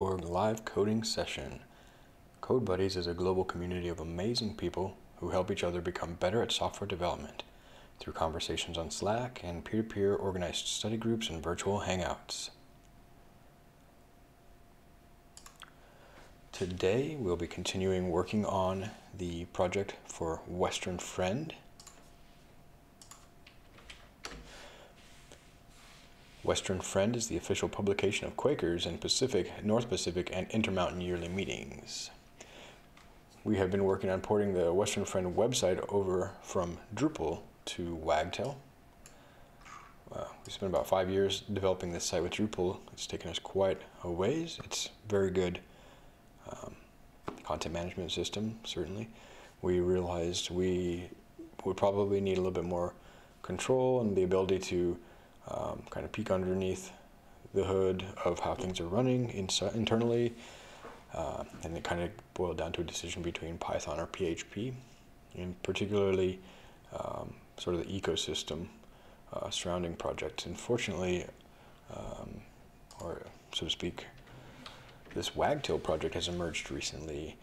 Org live coding session. Code Buddies is a global community of amazing people who help each other become better at software development through conversations on Slack and peer to peer organized study groups and virtual hangouts. Today we'll be continuing working on the project for Western Friend. Western Friend is the official publication of Quakers in Pacific, North Pacific, and Intermountain yearly meetings. We have been working on porting the Western Friend website over from Drupal to Wagtail. Uh, we spent about five years developing this site with Drupal. It's taken us quite a ways. It's very good um, content management system, certainly. We realized we would probably need a little bit more control and the ability to um, kind of peek underneath the hood of how things are running internally. Uh, and it kind of boiled down to a decision between Python or PHP, and particularly um, sort of the ecosystem uh, surrounding projects. Unfortunately, um, or so to speak, this Wagtail project has emerged recently.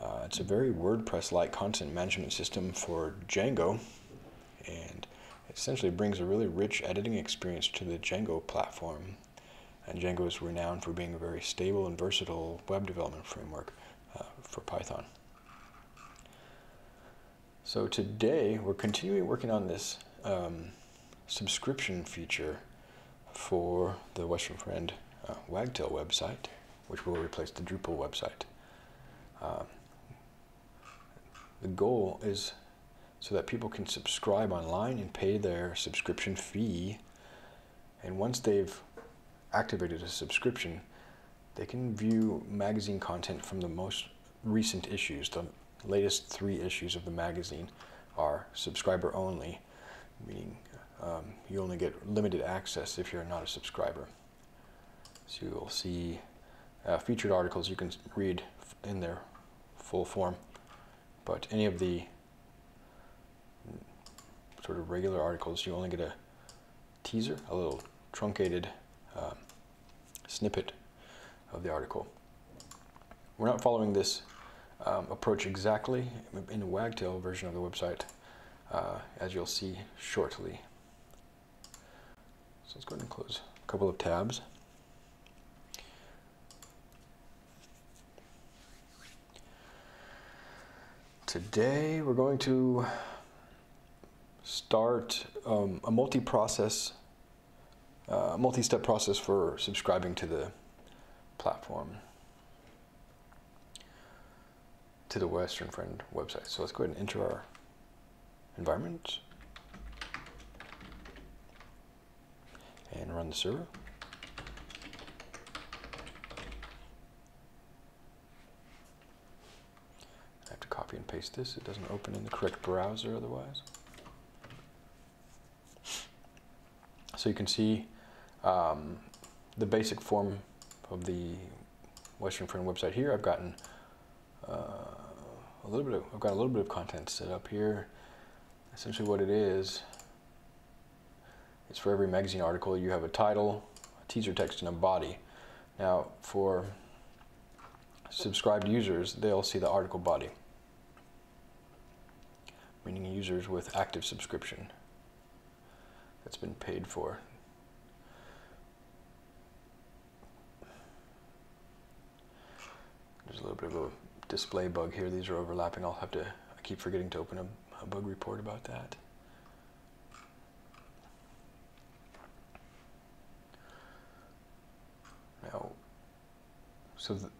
Uh, it's a very WordPress-like content management system for Django, and essentially brings a really rich editing experience to the Django platform. And Django is renowned for being a very stable and versatile web development framework uh, for Python. So today we're continuing working on this um, subscription feature for the Western Friend uh, Wagtail website, which will replace the Drupal website. Uh, the goal is so that people can subscribe online and pay their subscription fee. And once they've activated a subscription, they can view magazine content from the most recent issues. The latest three issues of the magazine are subscriber only, meaning um, you only get limited access if you're not a subscriber. So you'll see uh, featured articles you can read in their full form, but any of the sort of regular articles, you only get a teaser, a little truncated uh, snippet of the article. We're not following this um, approach exactly in the Wagtail version of the website, uh, as you'll see shortly. So let's go ahead and close a couple of tabs. Today we're going to start um, a multi-process, uh, multi-step process for subscribing to the platform, to the Western Friend website. So let's go ahead and enter our environment and run the server. I have to copy and paste this. It doesn't open in the correct browser otherwise. So you can see um, the basic form of the Western Friend website here. I've gotten uh, a little bit of, I've got a little bit of content set up here. Essentially what it is, is for every magazine article you have a title, a teaser text, and a body. Now for subscribed users, they'll see the article body, meaning users with active subscription that's been paid for. There's a little bit of a display bug here. These are overlapping. I'll have to, I keep forgetting to open a, a bug report about that. Now, so the,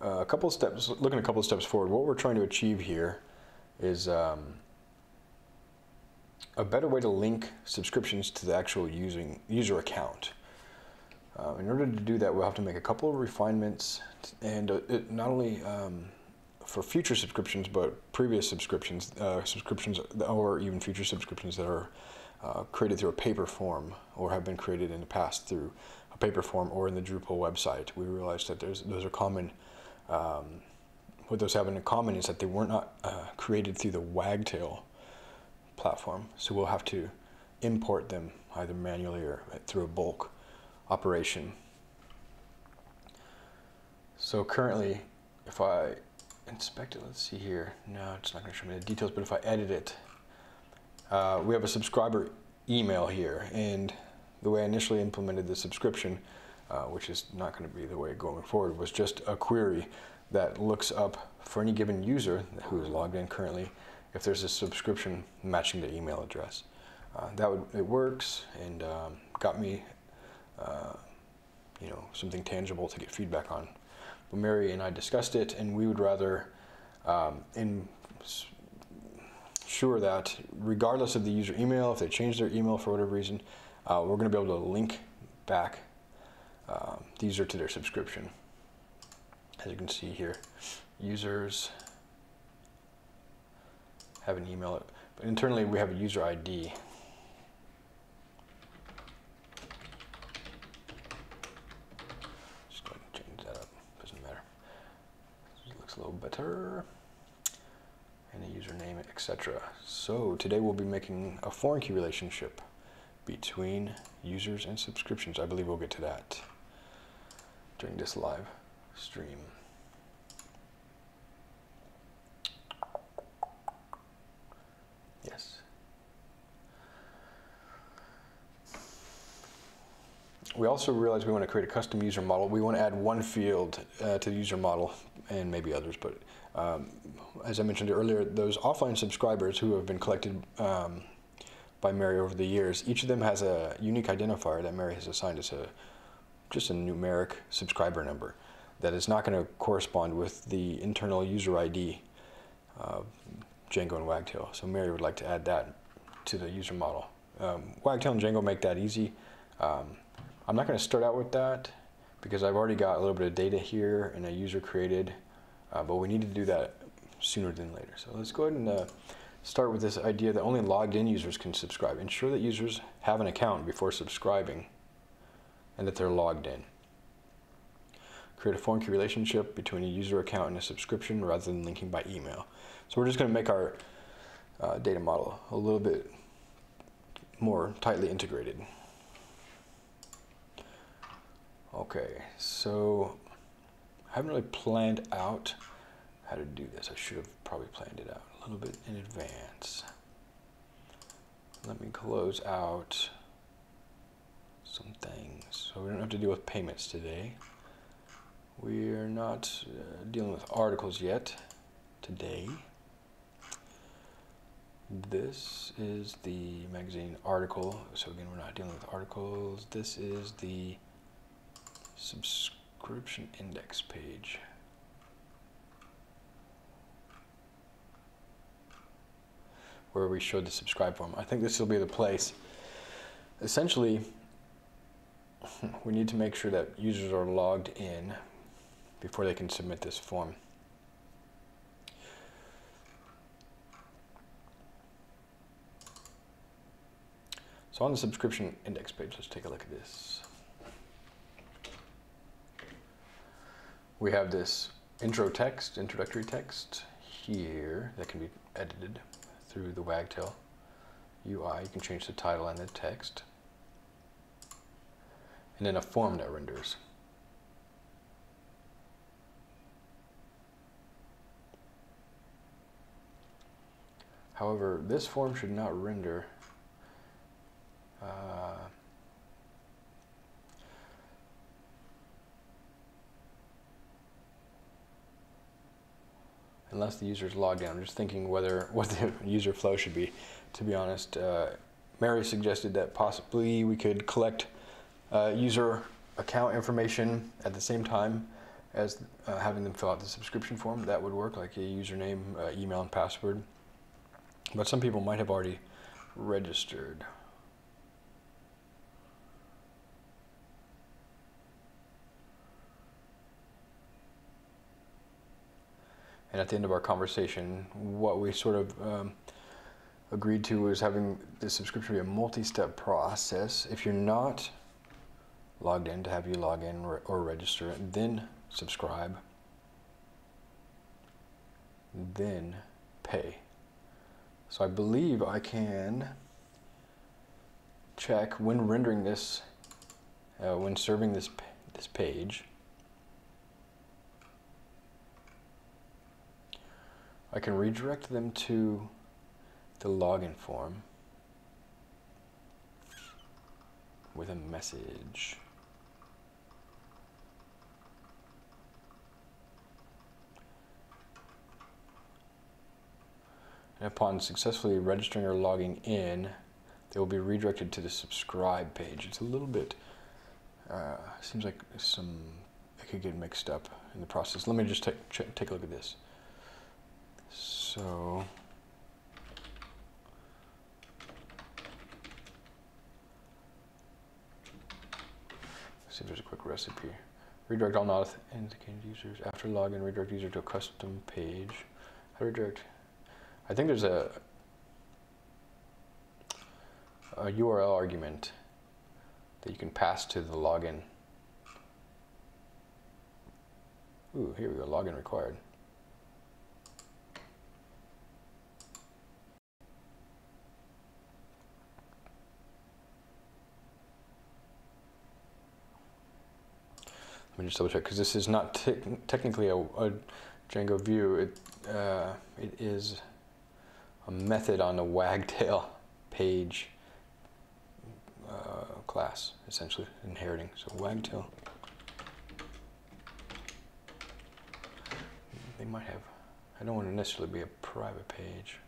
uh, a couple steps, looking a couple steps forward, what we're trying to achieve here is um, a better way to link subscriptions to the actual using user account. Uh, in order to do that, we'll have to make a couple of refinements, and uh, it, not only um, for future subscriptions, but previous subscriptions, uh, subscriptions, or even future subscriptions that are uh, created through a paper form or have been created in the past through a paper form or in the Drupal website. We realized that those are common. Um, what those have in common is that they were not uh, created through the Wagtail platform. So we'll have to import them either manually or through a bulk operation. So currently, if I inspect it, let's see here. No, it's not going to show me the details, but if I edit it, uh, we have a subscriber email here. And the way I initially implemented the subscription, uh, which is not going to be the way going forward, was just a query that looks up for any given user who is logged in currently if there's a subscription matching the email address. Uh, that would it works and um, got me uh, you know something tangible to get feedback on. But Mary and I discussed it, and we would rather um, ensure that regardless of the user email, if they change their email for whatever reason, uh, we're going to be able to link back um, the user to their subscription. As you can see here, users have an email, but internally we have a user ID. Just go ahead and change that up, doesn't matter. It looks a little better. And a username, etc. So today we'll be making a foreign key relationship between users and subscriptions. I believe we'll get to that during this live stream. Yes. We also realized we want to create a custom user model. We want to add one field uh, to the user model and maybe others, but um, as I mentioned earlier, those offline subscribers who have been collected um, by Mary over the years, each of them has a unique identifier that Mary has assigned as a just a numeric subscriber number that is not going to correspond with the internal user ID of Django and Wagtail. So Mary would like to add that to the user model. Um, Wagtail and Django make that easy. Um, I'm not going to start out with that because I've already got a little bit of data here and a user created, uh, but we need to do that sooner than later. So let's go ahead and uh, start with this idea that only logged in users can subscribe. Ensure that users have an account before subscribing and that they're logged in. Create a foreign key relationship between a user account and a subscription rather than linking by email. So we're just going to make our uh, data model a little bit more tightly integrated. Okay, so I haven't really planned out how to do this. I should have probably planned it out a little bit in advance. Let me close out some things. So we don't have to deal with payments today. We're not uh, dealing with articles yet today. This is the magazine article. So again, we're not dealing with articles. This is the subscription index page. Where we showed the subscribe form. I think this will be the place. Essentially, we need to make sure that users are logged in before they can submit this form. So on the subscription index page, let's take a look at this. We have this intro text, introductory text here that can be edited through the Wagtail UI. You can change the title and the text and then a form that renders. However, this form should not render uh, unless the user is logged in. I'm just thinking whether what the user flow should be. To be honest, uh, Mary suggested that possibly we could collect uh, user account information at the same time as uh, having them fill out the subscription form. That would work, like a username, uh, email, and password. But some people might have already registered. And at the end of our conversation, what we sort of um, agreed to was having the subscription be a multi-step process. If you're not logged in to have you log in or register, then subscribe, then pay. So I believe I can check when rendering this, uh, when serving this this page. I can redirect them to the login form with a message. And upon successfully registering or logging in, they will be redirected to the subscribe page. It's a little bit, uh, seems like some, it could get mixed up in the process. Let me just take, take a look at this. So, see there's a quick recipe. Redirect all not indicated users after login. Redirect user to a custom page. I redirect I think there's a, a URL argument that you can pass to the login. Ooh, here we go, login required. Let me just double check because this is not te technically a, a, Django view. It uh, it is a method on the wagtail page uh, class, essentially, inheriting. So wagtail. They might have, I don't want to necessarily be a private page.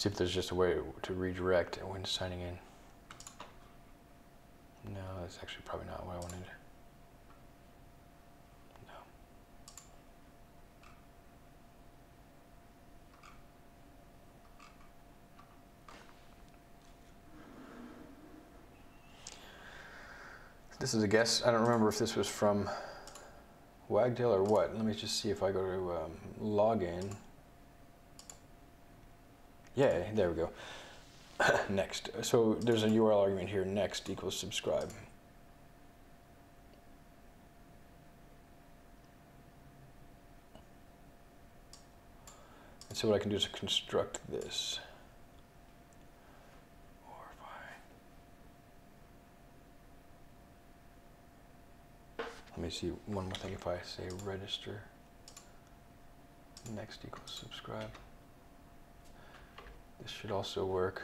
See if there's just a way to redirect when signing in. No, that's actually probably not what I wanted. No. This is a guess. I don't remember if this was from Wagtail or what. Let me just see if I go to um, login. Yeah, there we go. next. So there's a URL argument here, next equals subscribe. And so what I can do is construct this. Let me see one more thing if I say register next equals subscribe. This should also work.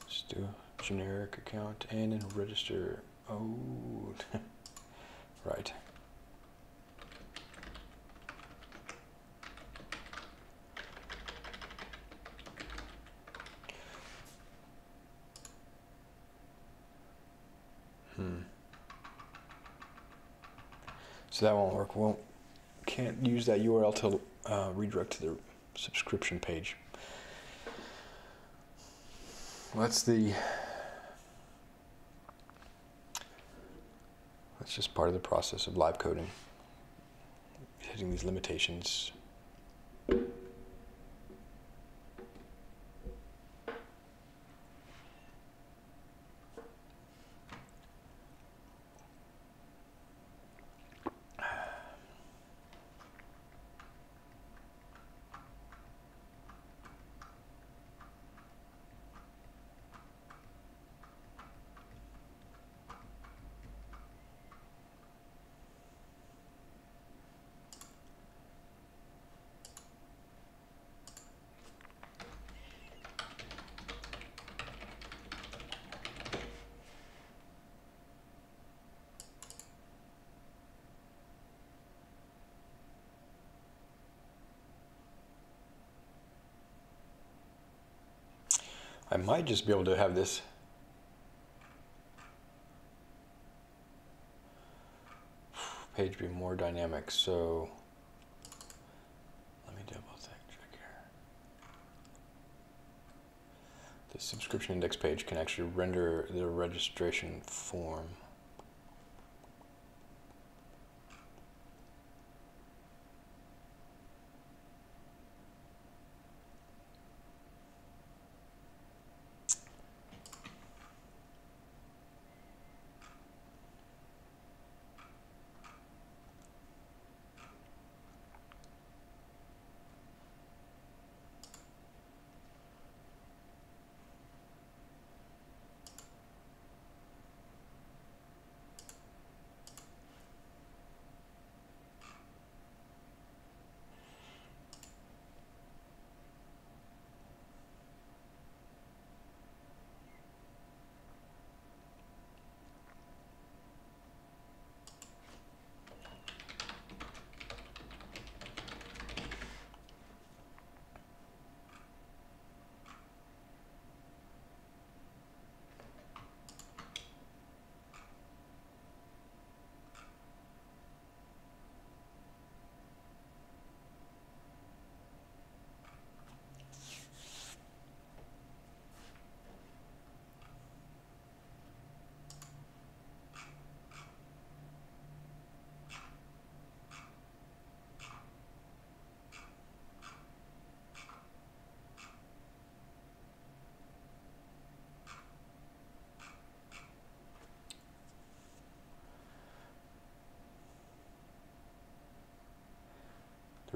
Let's do generic account and register. Oh, right. That won't work. Won't can't use that URL to uh, redirect to the subscription page. that's the that's just part of the process of live coding. Hitting these limitations I might just be able to have this page be more dynamic. So let me double check here. The subscription index page can actually render the registration form.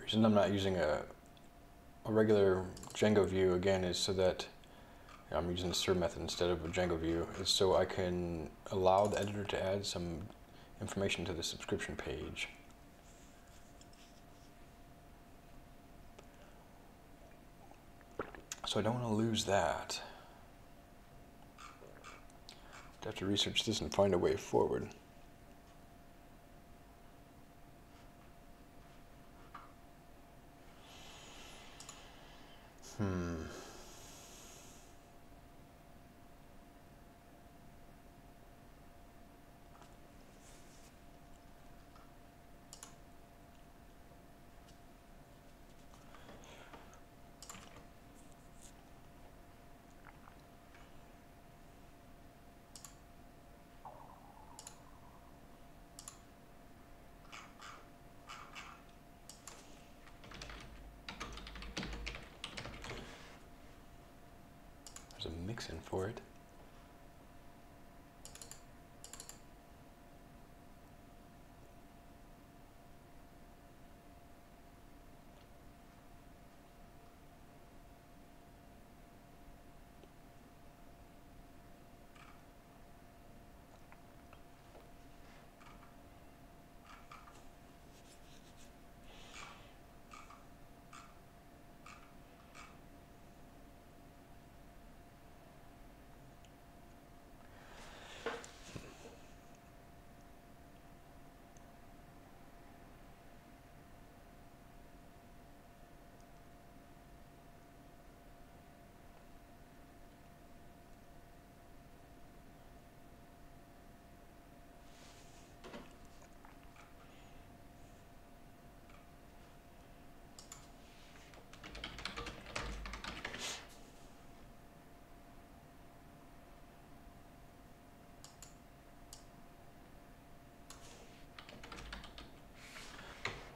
Reason I'm not using a, a regular Django view again is so that I'm using the serve method instead of a Django view is so I can allow the editor to add some information to the subscription page. So I don't want to lose that. I have to research this and find a way forward.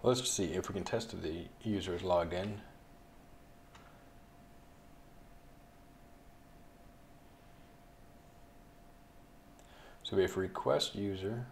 Let's see if we can test if the user is logged in. So we have request user.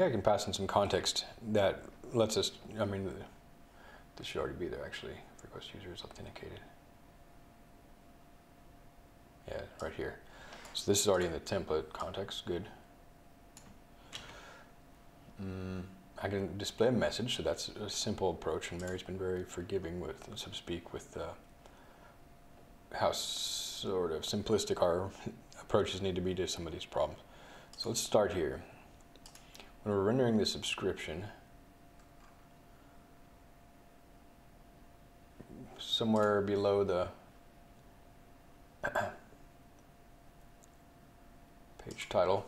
Think I can pass in some context that lets us, I mean, this should already be there actually. Request user is authenticated. Yeah, right here. So this is already in the template context, good. Mm, I can display a message, so that's a simple approach, and Mary's been very forgiving with, so to speak, with uh, how sort of simplistic our approaches need to be to some of these problems. So let's start here when we're rendering the subscription, somewhere below the page title,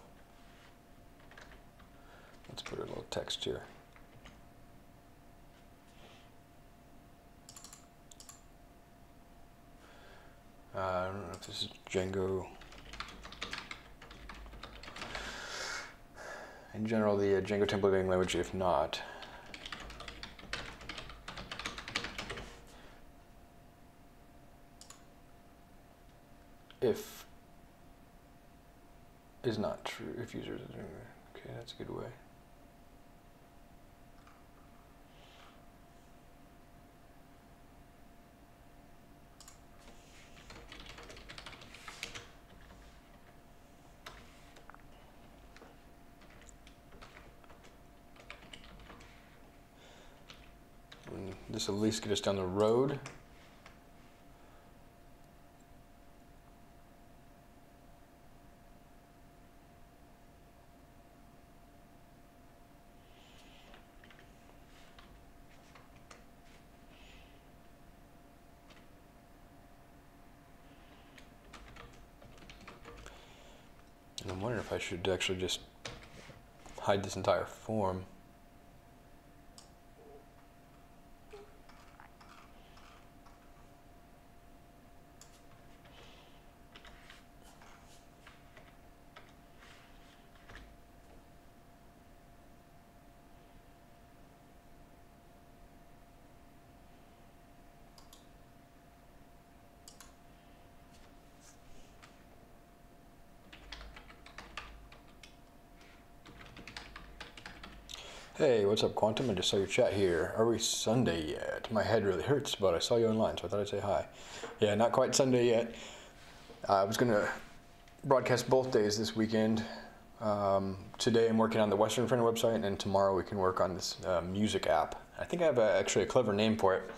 let's put a little text here. Uh, I don't know if this is Django. In general the uh, Django templating language if not. If is not true, if users, okay, that's a good way. This at least get us down the road. And I'm wondering if I should actually just hide this entire form. What's up, Quantum? I just saw your chat here. Are we Sunday yet? My head really hurts, but I saw you online, so I thought I'd say hi. Yeah, not quite Sunday yet. I was gonna broadcast both days this weekend. Um, today I'm working on the Western Friend website, and tomorrow we can work on this uh, music app. I think I have a, actually a clever name for it.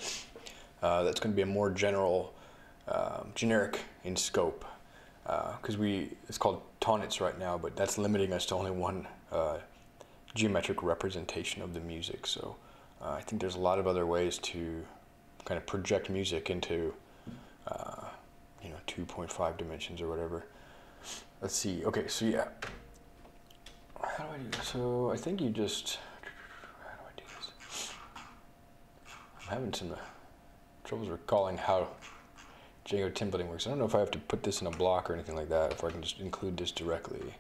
Uh, that's going to be a more general, um, generic in scope, because uh, we it's called Tonnetz right now, but that's limiting us to only one uh, geometric representation of the music. So uh, I think there's a lot of other ways to kind of project music into, uh, you know, 2.5 dimensions or whatever. Let's see. Okay, so yeah. How do I do this? So I think you just. How do I do this? I'm having some uh, troubles recalling how Django templating works. I don't know if I have to put this in a block or anything like that, or if I can just include this directly.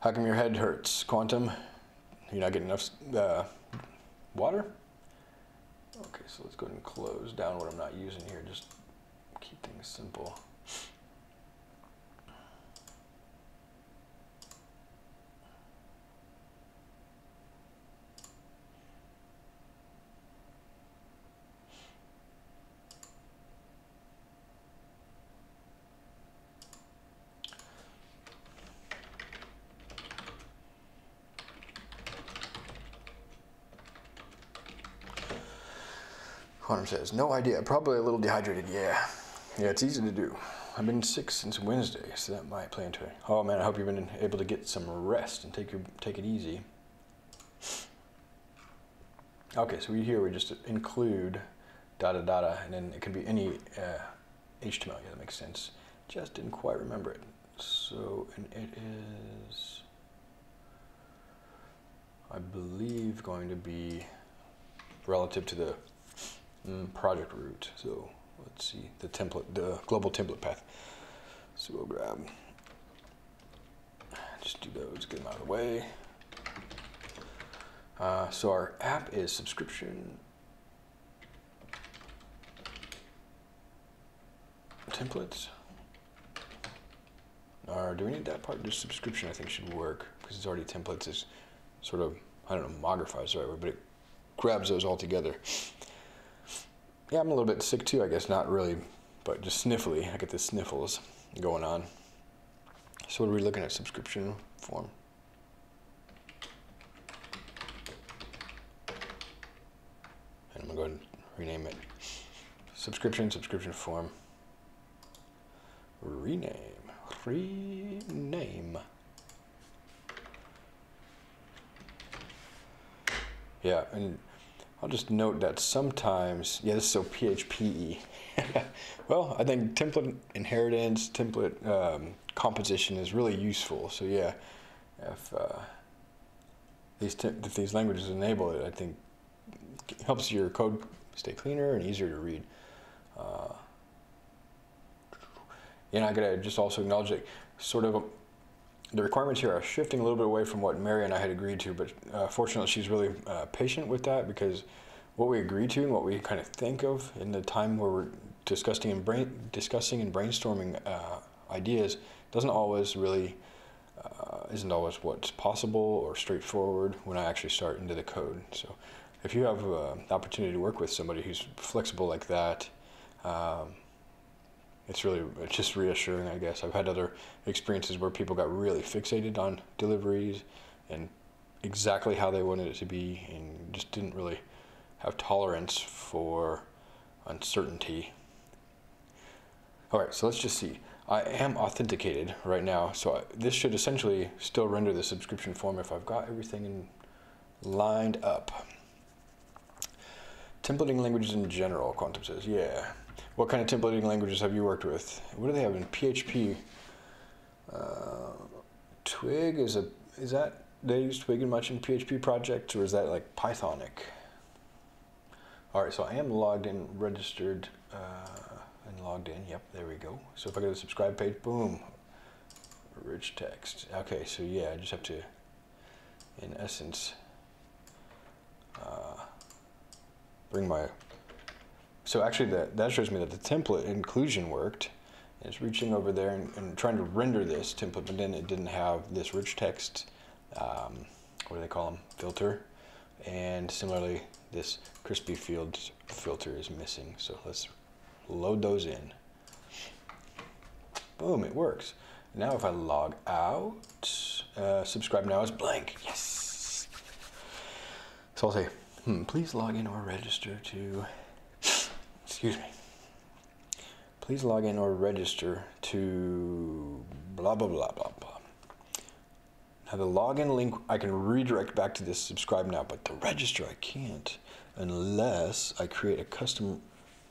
How come your head hurts, Quantum? You're not getting enough uh, water? Okay, so let's go ahead and close down what I'm not using here. Just keep things simple. Quantum says, no idea. Probably a little dehydrated. Yeah. Yeah, it's easy to do. I've been sick since Wednesday, so that might play into it. Oh man, I hope you've been able to get some rest and take your take it easy. Okay, so we here we just include data data, and then it can be any uh, HTML. Yeah, that makes sense. Just didn't quite remember it. So, and it is, I believe, going to be relative to the mm, project root. So let's see the template, the global template path. So we'll grab, just do those, get them out of the way. Uh, so our app is subscription templates. Or do we need that part? Just subscription I think should work because it's already templates is sort of, I don't know, mogrify the right word, but it grabs those all together. Yeah, I'm a little bit sick too, I guess. Not really, but just sniffly. I get the sniffles going on. So what are we looking at? Subscription form. And I'm going to go ahead and rename it. Subscription, subscription form. Rename. Rename. Yeah, and I'll just note that sometimes, yeah, this is so PHPE. well, I think template inheritance, template um, composition is really useful. So yeah, if uh, these if these languages enable it, I think it helps your code stay cleaner and easier to read. Uh, and I gotta just also acknowledge that sort of the requirements here are shifting a little bit away from what Mary and I had agreed to, but uh, fortunately she's really uh, patient with that because what we agree to and what we kind of think of in the time where we're discussing and brain discussing and brainstorming uh, ideas doesn't always really uh, isn't always what's possible or straightforward when I actually start into the code. So if you have uh, the opportunity to work with somebody who's flexible like that. Um, it's really it's just reassuring, I guess. I've had other experiences where people got really fixated on deliveries and exactly how they wanted it to be and just didn't really have tolerance for uncertainty. All right, so let's just see. I am authenticated right now, so I, this should essentially still render the subscription form if I've got everything in, lined up. Templating languages in general, Quantum says, yeah. What kind of templating languages have you worked with? What do they have in PHP? Uh, Twig is a is that they use Twig in much in PHP projects or is that like Pythonic? All right, so I am logged in, registered, uh, and logged in. Yep, there we go. So if I go to the subscribe page, boom, rich text. Okay, so yeah, I just have to, in essence, uh, bring my. So actually, that that shows me that the template inclusion worked. It's reaching over there and, and trying to render this template, but then it didn't have this rich text. Um, what do they call them? Filter, and similarly, this crispy fields filter is missing. So let's load those in. Boom, it works. Now if I log out, uh, subscribe now is blank. Yes. So I'll say, hmm, please log in or register to, excuse me. Please log in or register to blah, blah, blah, blah, blah. Now the login link, I can redirect back to this subscribe now, but the register I can't unless I create a custom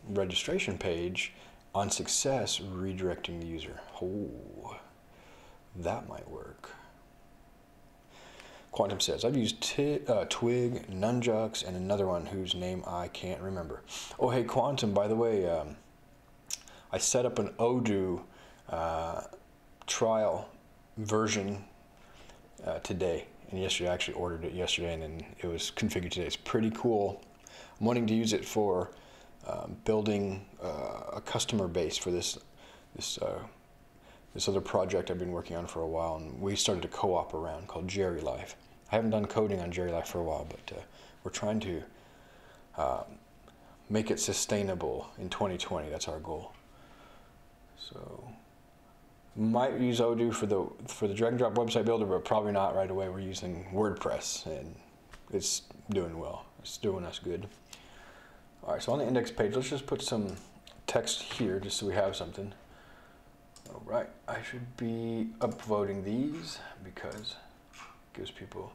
registration page on success redirecting the user. Oh, that might work. Quantum says, I've used t- uh, Twig, Nunjucks, and another one whose name I can't remember. Oh, hey, Quantum, by the way, um, I set up an Odoo uh, trial version uh, today. And yesterday, I actually ordered it yesterday, and then it was configured today. It's pretty cool. I'm wanting to use it for um, building uh, a customer base for this this uh, this other project I've been working on for a while, and we started a co-op around called GeriLife. I haven't done coding on GeriLife for a while, but uh, we're trying to uh, make it sustainable in 2020. That's our goal. So might use Odoo for the for the drag and drop website builder, but probably not right away. We're using WordPress, and it's doing well. It's doing us good. All right, so on the index page, let's just put some text here, just so we have something. All right, I should be upvoting these because gives people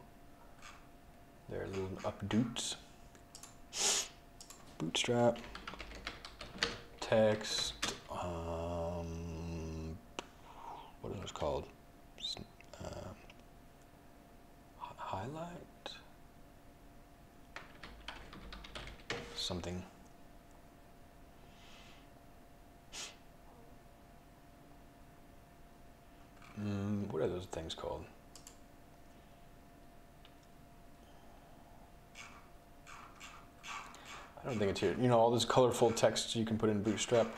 their little updates. Bootstrap text. Um, what are those called? Um, highlight. Something. Mm, what are those things called? I don't think it's here. You know, all this colorful text you can put in Bootstrap.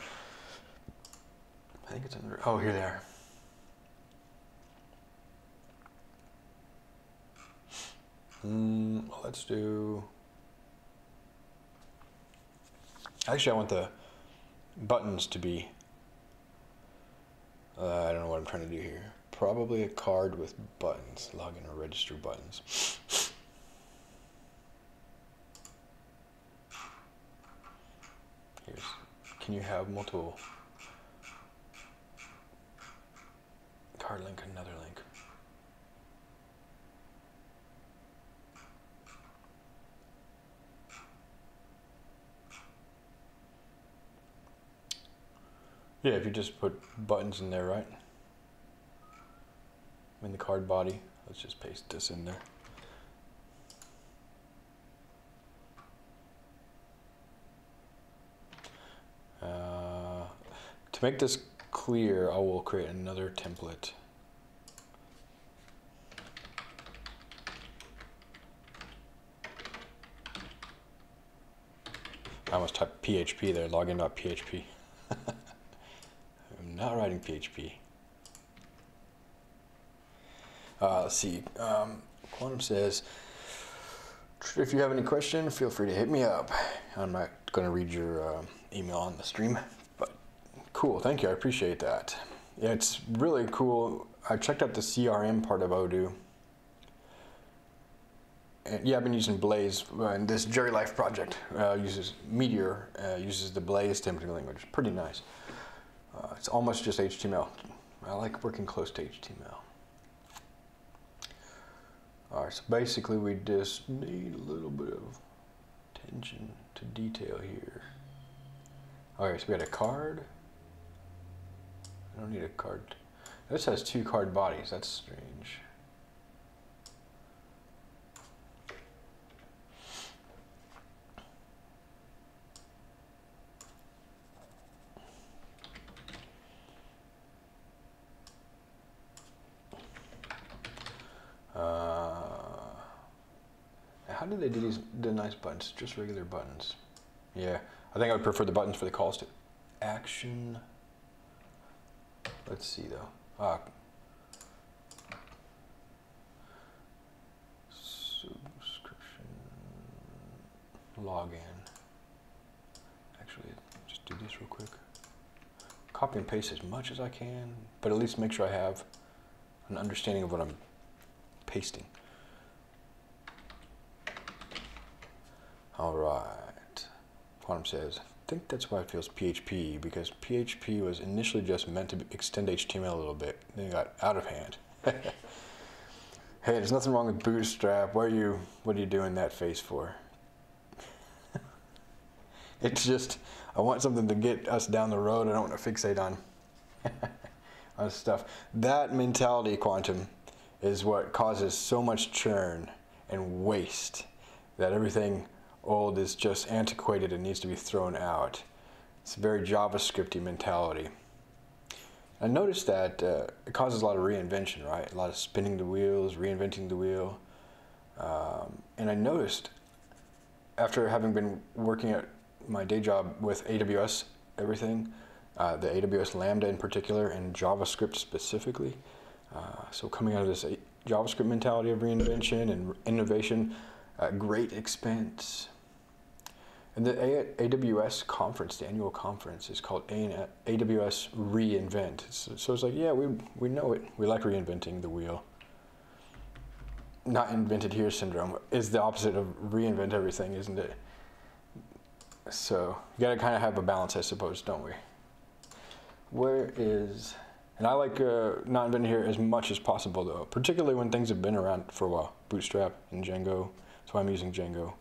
I think it's under. Oh, here they are. Mm, let's do. Actually, I want the buttons to be. Uh, I don't know what I'm trying to do here. Probably a card with buttons, login or register buttons. Here's, can you have multiple card link, another link? Yeah, if you just put buttons in there, right? In the card body, let's just paste this in there. To make this clear, I will create another template. I almost typed PHP there, login.php. I'm not writing PHP. Uh, let's see. Um, Quantum says, if you have any question, feel free to hit me up. I'm not going to read your uh, email on the stream, cool. Thank you. I appreciate that. It's really cool. I checked out the CRM part of Odoo. And yeah, I've been using Blaze, uh, and this GeriLife project uh, uses Meteor, uh, uses the Blaze templating language. It's pretty nice. Uh, it's almost just HTML. I like working close to HTML. Alright, so basically we just need a little bit of attention to detail here. Alright, so we got a card. I don't need a card. This has two card bodies. That's strange. Uh, how do they do these the nice buttons? Just regular buttons. Yeah, I think I would prefer the buttons for the calls to action. Let's see though. Ah. Subscription login. Actually, just do this real quick. Copy and paste as much as I can, but at least make sure I have an understanding of what I'm pasting. All right. Quantum says, think that's why it feels PHP, because PHP was initially just meant to extend HTML a little bit. Then it got out of hand. hey, there's nothing wrong with Bootstrap. What are you, what are you doing that face for? it's just, I want something to get us down the road. I don't want to fixate on, on stuff. That mentality, Quantum, is what causes so much churn and waste that everything old is just antiquated and needs to be thrown out. It's a very JavaScripty mentality. I noticed that uh, it causes a lot of reinvention, right? A lot of spinning the wheels, reinventing the wheel. Um, and I noticed after having been working at my day job with AWS, everything, uh, the AWS Lambda in particular, and JavaScript specifically. Uh, so coming out of this JavaScript mentality of reinvention and innovation at great expense, and the AWS conference, the annual conference, is called AWS reInvent. So, it's like, yeah, we, we know it. We like reinventing the wheel. Not invented here syndrome is the opposite of reinvent everything, isn't it? So you got to kind of have a balance, I suppose, don't we? Where is, and I like uh, not invented here as much as possible, though, particularly when things have been around for a while. Bootstrap and Django. That's why I'm using Django.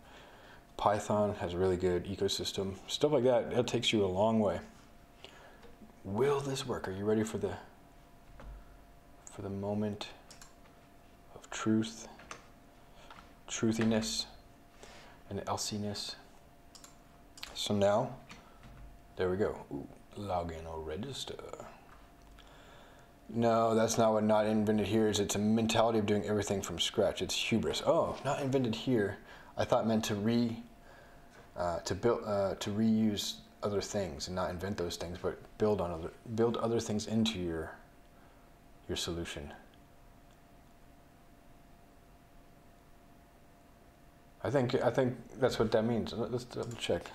Python has a really good ecosystem. Stuff like that, that takes you a long way. Will this work? Are you ready for the for the moment of truth, truthiness, and elsiness? So now, there we go. Ooh, login or register. No, that's not what not invented here is. It's a mentality of doing everything from scratch. It's hubris. Oh, not invented here I thought meant to re uh, to build uh, to reuse other things and not invent those things, but build on other build other things into your your solution. I think I think that's what that means. Let's double check.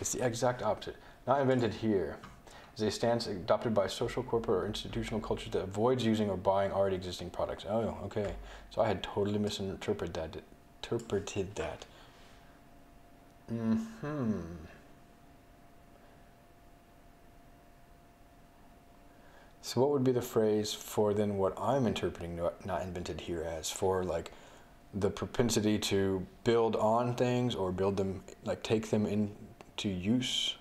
It's the exact opposite. Not invented here is a stance adopted by social, corporate, or institutional culture that avoids using or buying already existing products. Oh, okay. So I had totally misinterpreted that. Interpreted that. Hmm. So what would be the phrase for then what I'm interpreting not invented here as for like the propensity to build on things or build them like take them into use,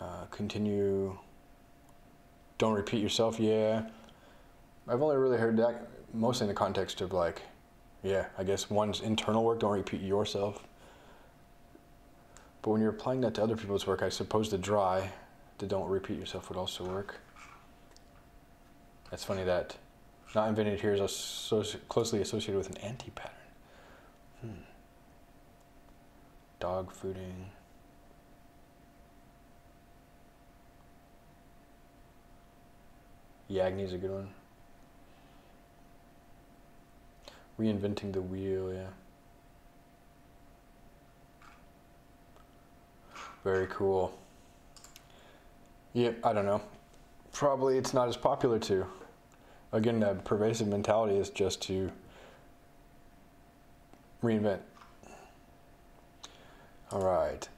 uh, continue don't repeat yourself, yeah. I've only really heard that mostly in the context of like, yeah, I guess one's internal work, don't repeat yourself. But when you're applying that to other people's work, I suppose the dry, the don't repeat yourself would also work. That's funny that not invented here is associ closely associated with an anti-pattern. Hmm. Dog fooding. Yagni's a good one. Reinventing the wheel, yeah. Very cool. Yep, yeah, I don't know. Probably it's not as popular too. Again, the pervasive mentality is just to reinvent. All right.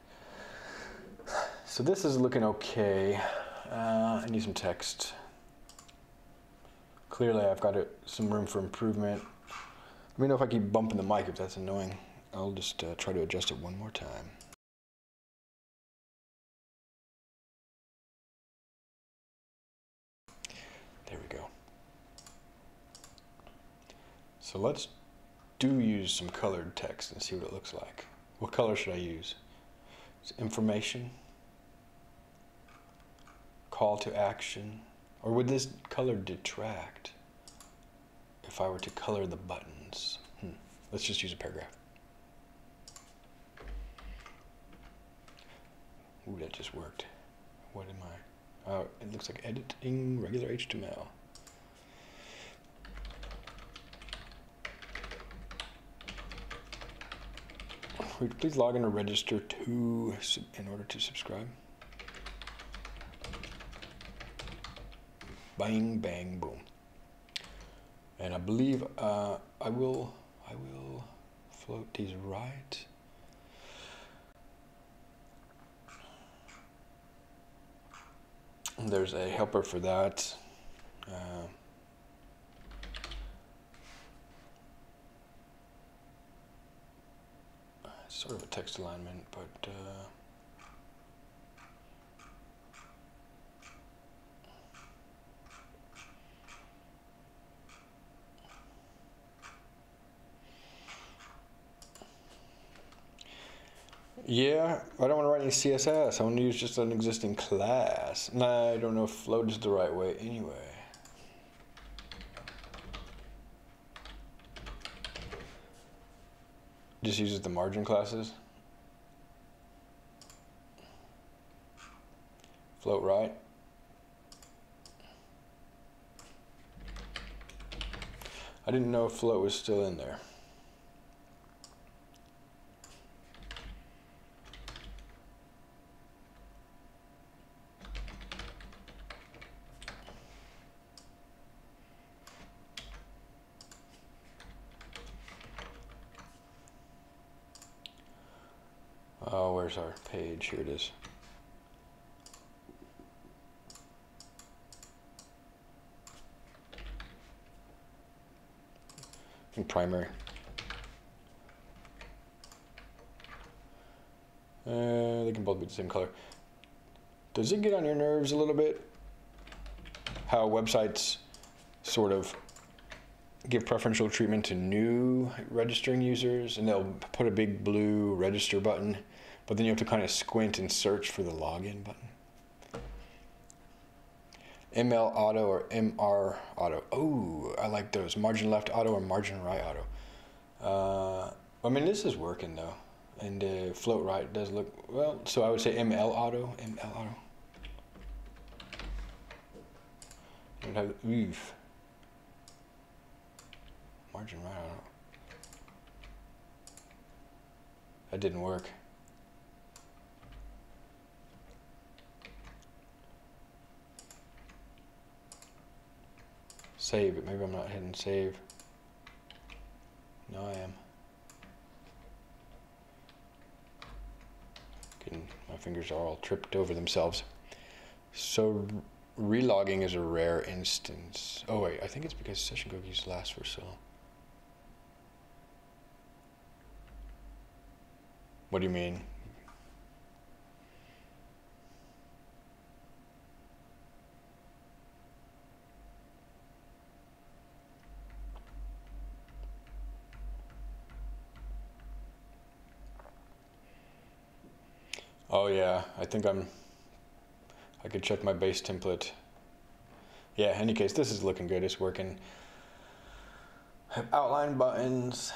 So this is looking okay. Uh, I need some text clearly I've got some room for improvement. Let me know if I keep bumping the mic if that's annoying. I'll just uh, try to adjust it one more time. There we go. So let's do use some colored text and see what it looks like. What color should I use? It's information, call to action, or would this color detract if I were to color the buttons? Hmm. Let's just use a paragraph. Ooh, that just worked. What am I? Oh, it looks like editing regular HTML. Please log in or register to in order to subscribe? Bang, bang, boom. And I believe uh, I will I will float these right. There's a helper for that. Uh, sort of a text alignment, but uh, Yeah, I don't want to write any CSS. I want to use just an existing class. Nah, I don't know if float is the right way anyway. Just uses the margin classes. Float right. I didn't know float was still in there. Oh, where's our page? Here it is. In primary. Uh, they can both be the same color. Does it get on your nerves a little bit? How websites sort of give preferential treatment to new registering users and they'll put a big blue register button but then you have to kind of squint and search for the login button. ML auto or MR auto. Oh, I like those. Margin left auto or margin right auto. Uh, I mean, this is working though. And uh, float right does look, well, so I would say ML auto, ML auto. And have, oof. Margin right auto. That didn't work. Save it. Maybe I'm not hitting save. No, I am. Getting, my fingers are all tripped over themselves. So relogging is a rare instance. Oh wait, I think it's because session cookies last for so long. What do you mean? Oh yeah, I think I'm, I could check my base template. Yeah, any case, this is looking good, it's working. Have outline buttons,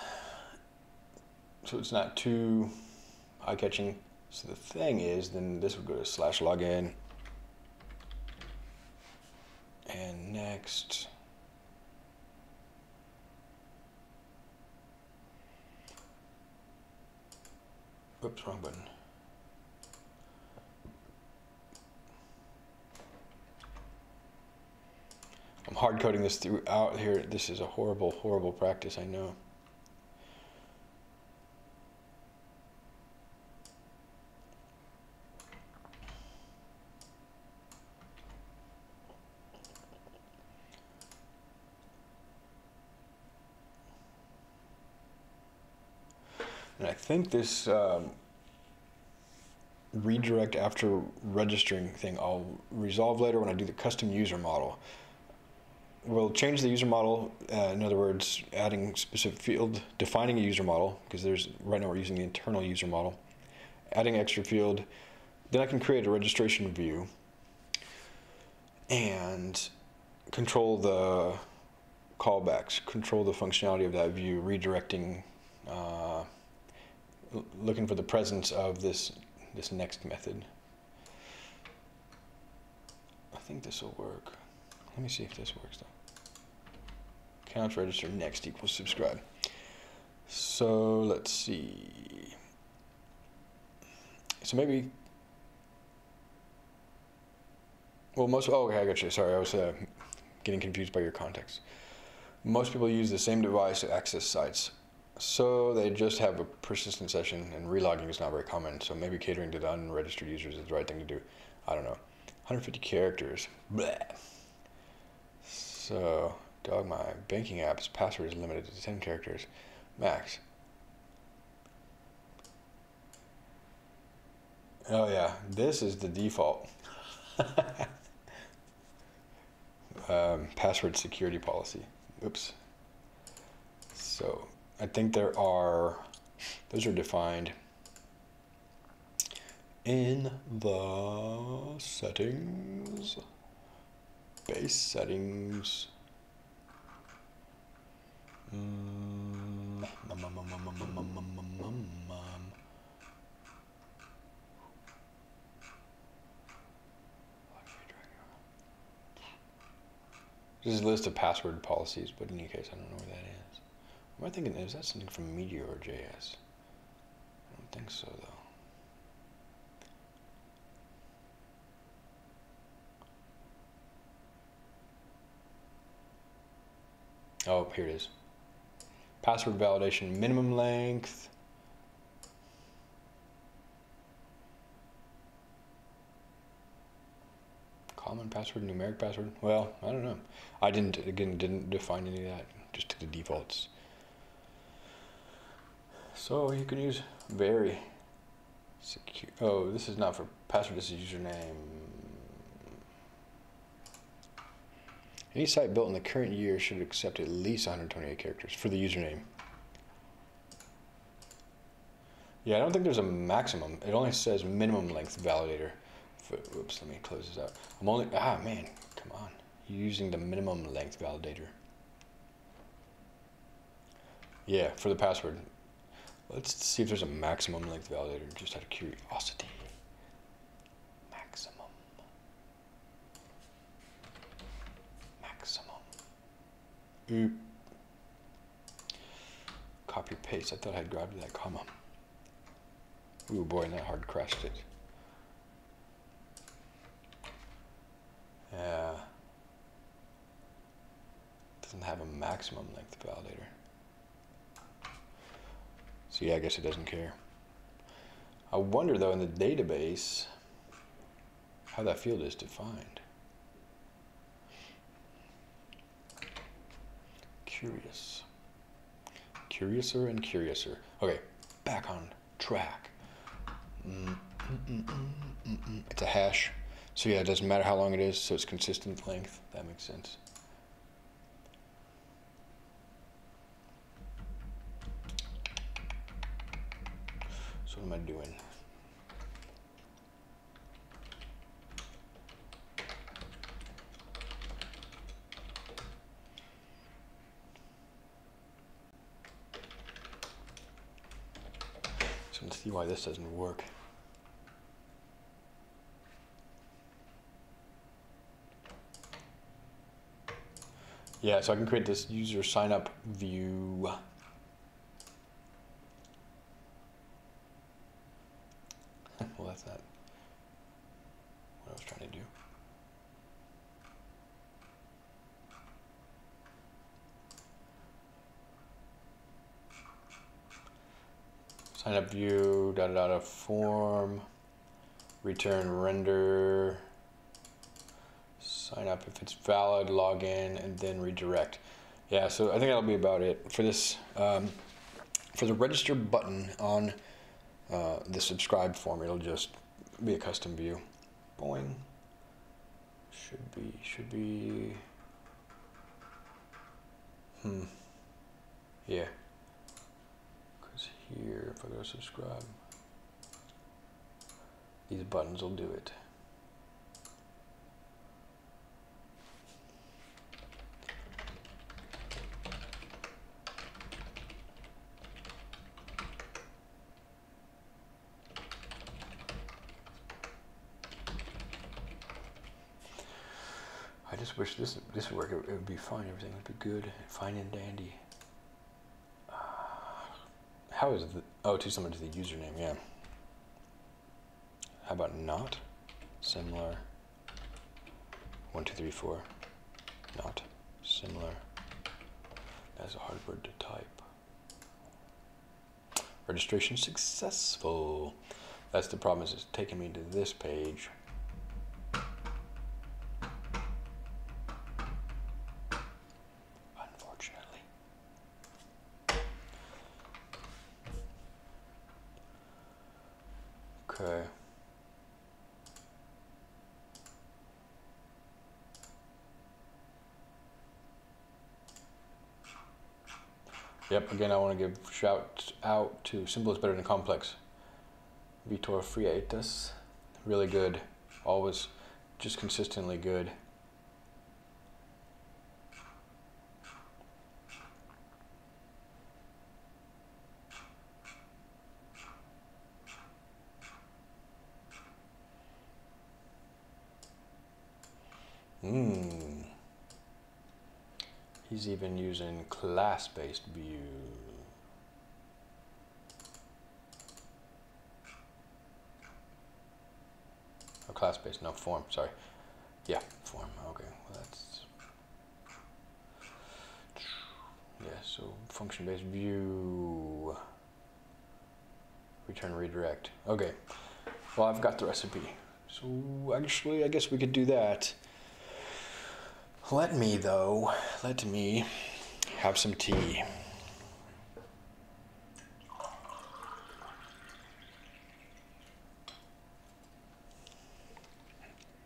so it's not too eye-catching. So the thing is, then this would go to slash login. And next, Oops, wrong button. I'm hard coding this throughout here. This is a horrible, horrible practice, I know. And I think this um, redirect after registering thing I'll resolve later when I do the custom user model. We'll change the user model. Uh, in other words, adding specific field, defining a user model because there's right now we're using the internal user model. Adding extra field, then I can create a registration view and control the callbacks, control the functionality of that view, redirecting, uh, looking for the presence of this this next method. I think this will work. Let me see if this works though. Count register next equals subscribe. So let's see. So maybe. Well, most. Oh, okay, I got you. Sorry, I was uh, getting confused by your context. Most people use the same device to access sites. So they just have a persistent session, and relogging is not very common. So maybe catering to the unregistered users is the right thing to do. I don't know. 150 characters. So, dog, my banking app's password is limited to 10 characters max. Oh yeah, this is the default. um, password security policy. Oops. So I think there are, those are defined in the settings base settings. This is a list of password policies, but in any case, I don't know where that is. Am I thinking? Is that something from Meteor JS? I don't think so, though. Oh, here it is. Password validation minimum length. Common password, numeric password. Well, I don't know. I didn't again didn't define any of that. Just to the defaults. So you can use very secure. Oh, this is not for password. This is username. Any site built in the current year should accept at least 128 characters for the username. Yeah, I don't think there's a maximum. It only says minimum length validator. Oops, let me close this out. I'm only, ah man, come on. Using the minimum length validator. Yeah, for the password. Let's see if there's a maximum length validator, just out of curiosity. Oop. Copy paste. I thought I had grabbed that comma. Ooh boy, and that hard crashed it. Yeah. Doesn't have a maximum length validator. So yeah, I guess it doesn't care. I wonder though in the database how that field is defined. Curious. Curiouser and curiouser. Okay, back on track. Mm, mm, mm, it's a hash. So yeah, it doesn't matter how long it is, so it's consistent length. That makes sense. So what am I doing? See why this doesn't work. Yeah, so I can create this user sign up view. well, that's not what I was trying to do. Sign up view, da da da form, return render, sign up if it's valid, log in, and then redirect. Yeah, so I think that'll be about it for this. Um, for the register button on uh, the subscribe form, it'll just be a custom view. Boing. Should be, should be. Hmm. Yeah. Here, if I go subscribe, these buttons will do it. I just wish this this would work. It would be fine. Everything would be good, fine and dandy. How is the oh to someone to the username? Yeah. How about not similar? One two three four. Not similar. That's a hard word to type. Registration successful. That's the problem. Is it's taking me to this page. Unfortunately. Okay. Yep, again, I want to give shout out to Simple is Better Than Complex. Vitor Freitas. Really good. Always just consistently good. He's even using class-based view. Oh, class-based, no, form, sorry. Yeah, form, okay, well that's... Yeah, so function-based view. Return redirect. Okay, well I've got the recipe. So actually, I guess we could do that. Let me, though, let me have some tea.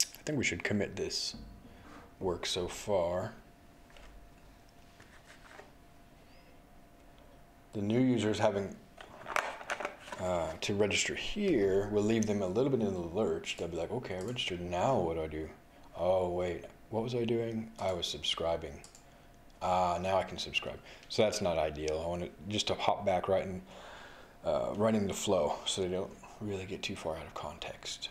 I think we should commit this work so far. The new users having uh, to register here will leave them a little bit in the lurch. They'll be like, okay, I registered, now what do I do? Oh, wait, what was I doing? I was subscribing. Ah, uh, now I can subscribe. So that's not ideal. I want to just to hop back right in, uh, right in the flow, so they don't really get too far out of context.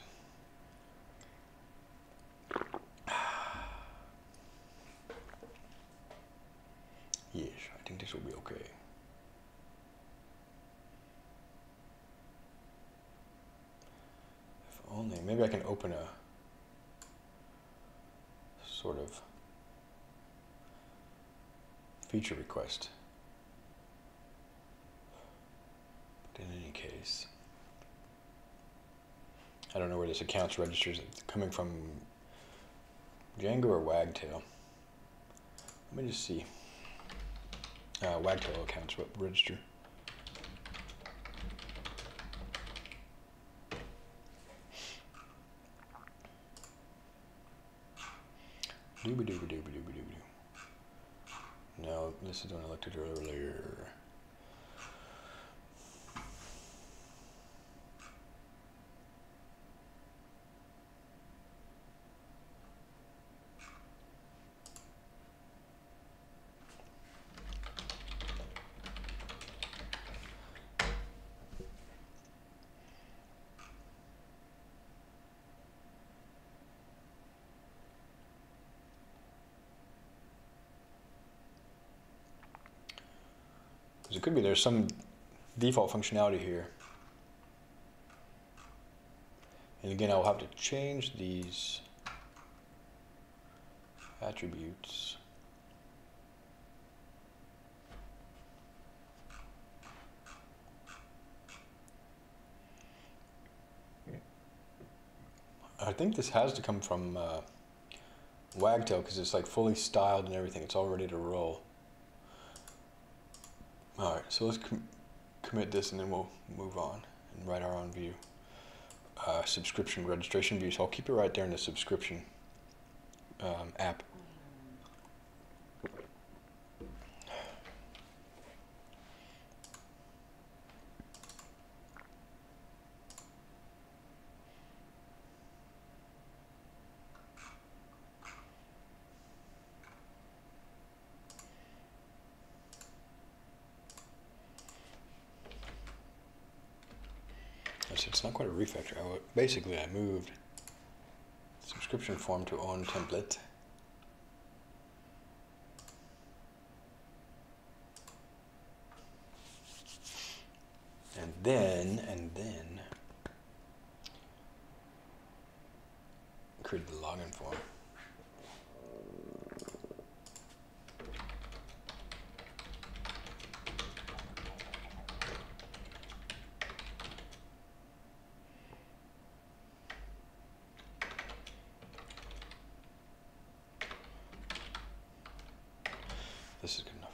Yes, I think this will be okay. If only, maybe I can open a sort of feature request. But in any case, I don't know where this account's registers. It's coming from Django or Wagtail. Let me just see. Uh, Wagtail accounts register. Dooba dooba dooba dooba dooba doo. No, this is when I looked at earlier. Could be there's some default functionality here. And again, I'll have to change these attributes. I think this has to come from uh, Wagtail because it's like fully styled and everything. It's all ready to roll. All right, so let's com commit this and then we'll move on and write our own view. Uh, subscription registration view, so I'll keep it right there in the subscription um, app. It's, it's not quite a refactor. I, wa- basically, I moved subscription form to own template. And then, and then, created the login form. This is good enough.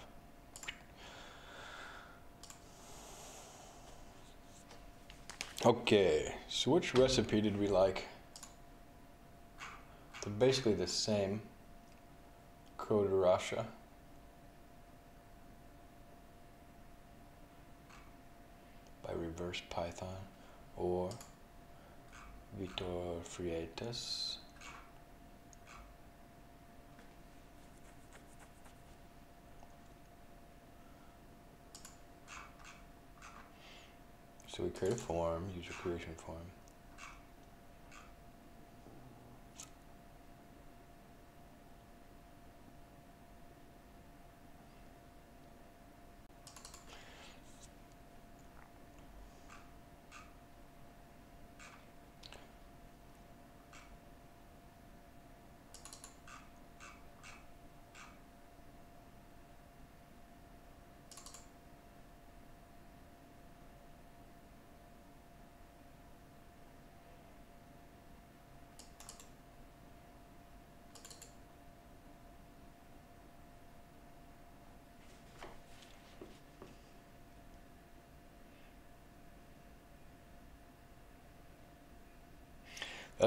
Okay, so which recipe did we like? They're basically the same. Coderasha. By Reverse Python or Vitor Freitas. Create a form, user creation form.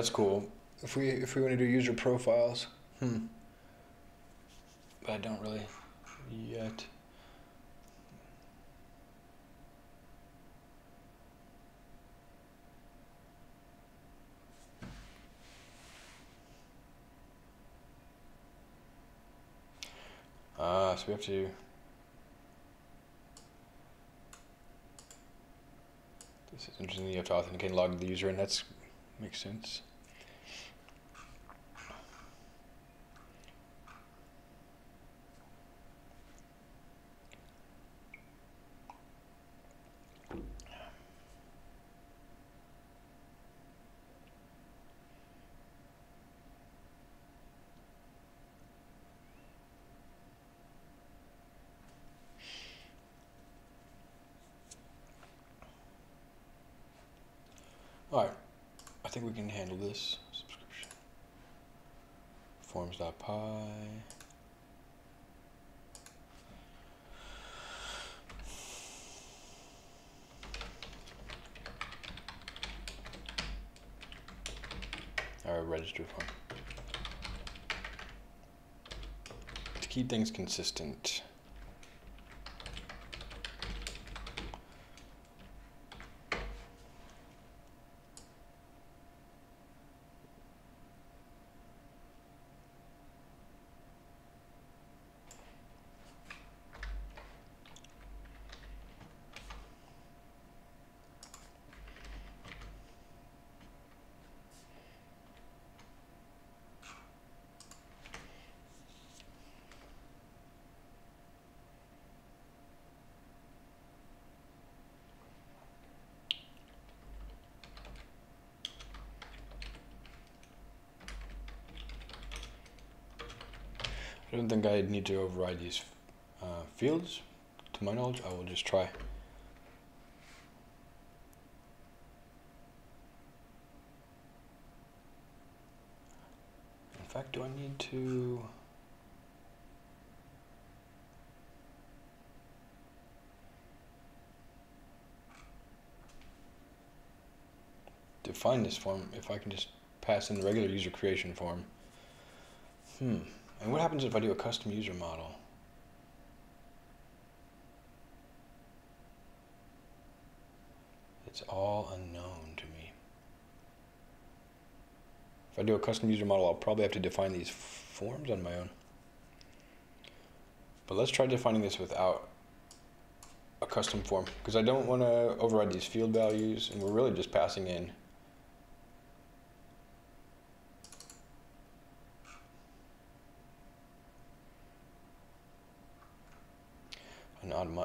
That's cool. If we if we want to do user profiles, hmm. But I don't really yet. Ah, so we have to. This is interesting. You have to authenticate and log the user, and that's makes sense. All right. I think we can handle this subscription. Forms.py. Our register form. To keep things consistent. Think I need to override these uh, fields. To my knowledge, I will just try. In fact, do I need to... define this form if I can just pass in the regular user creation form? Hmm. And what happens if I do a custom user model? It's all unknown to me. If I do a custom user model, I'll probably have to define these forms on my own. But let's try defining this without a custom form because I don't want to override these field values and we're really just passing in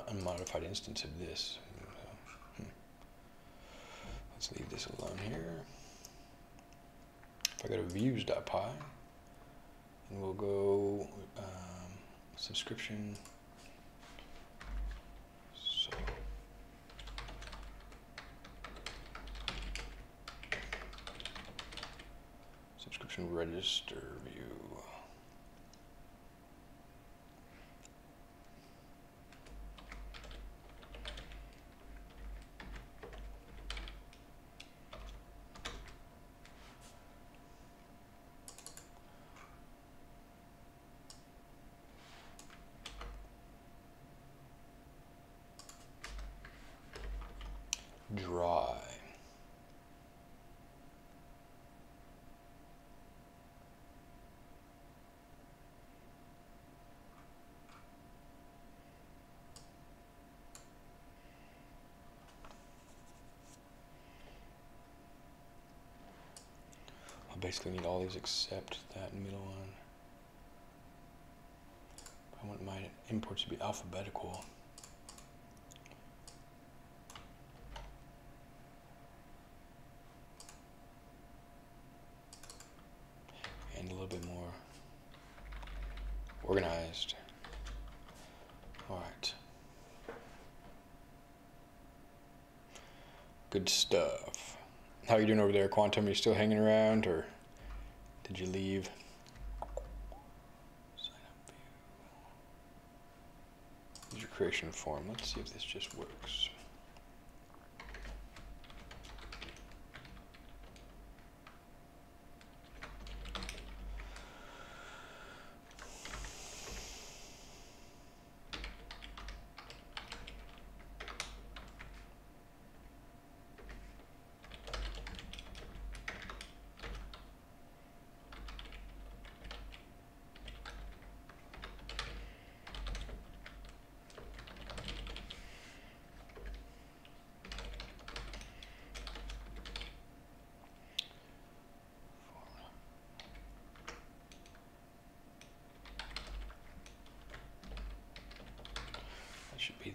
unmodified instance of this. Hmm. Let's leave this alone here. If I go to views.py, and we'll go um, subscription. So subscription register view. dry. I'll basically need all these except that middle one. I want my imports to be alphabetical. And a little bit more organized. All right. Good stuff. How you doing over there, Quantum? Are you still hanging around, or you leave? User creation form. Let's see if this just works.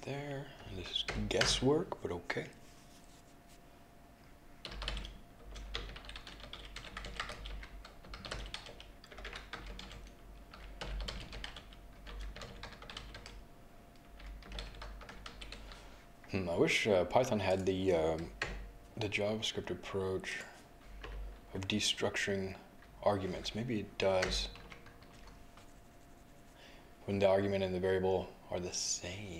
there. This is guesswork, but okay. Hmm, I wish uh, Python had the um, the JavaScript approach of destructuring arguments. Maybe it does when the argument and the variable are the same.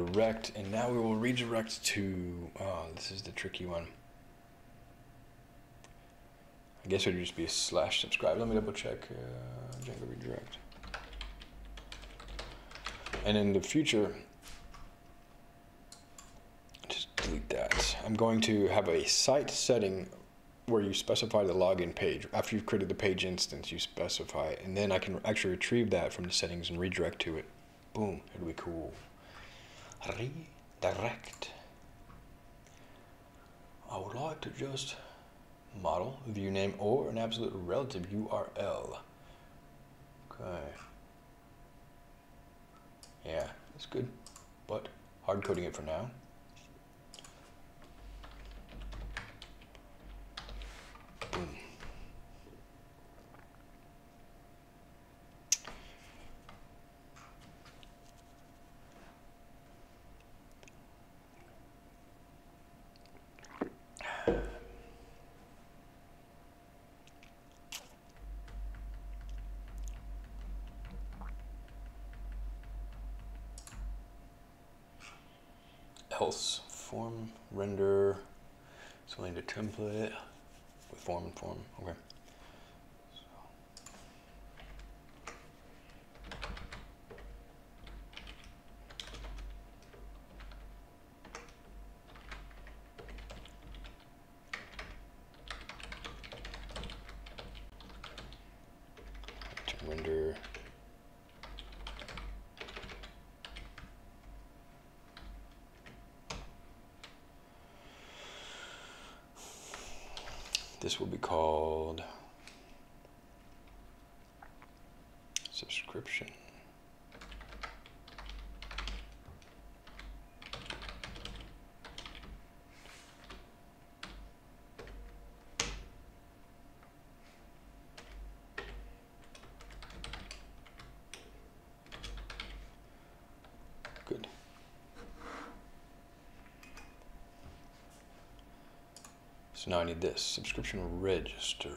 Redirect, and now we will redirect to, oh, this is the tricky one. I guess it would just be a slash subscribe. Let me double check uh, Django redirect. And in the future, just delete that. I'm going to have a site setting where you specify the login page. After you've created the page instance, you specify, and then I can actually retrieve that from the settings and redirect to it. Boom, it'll be cool redirect. I would like to just model view name or an absolute relative URL. Okay. Yeah, that's good, but hard coding it for now. Else form render. So I need a template with form and form. Okay. To render This will be called subscription. Good. So now I need this subscription register.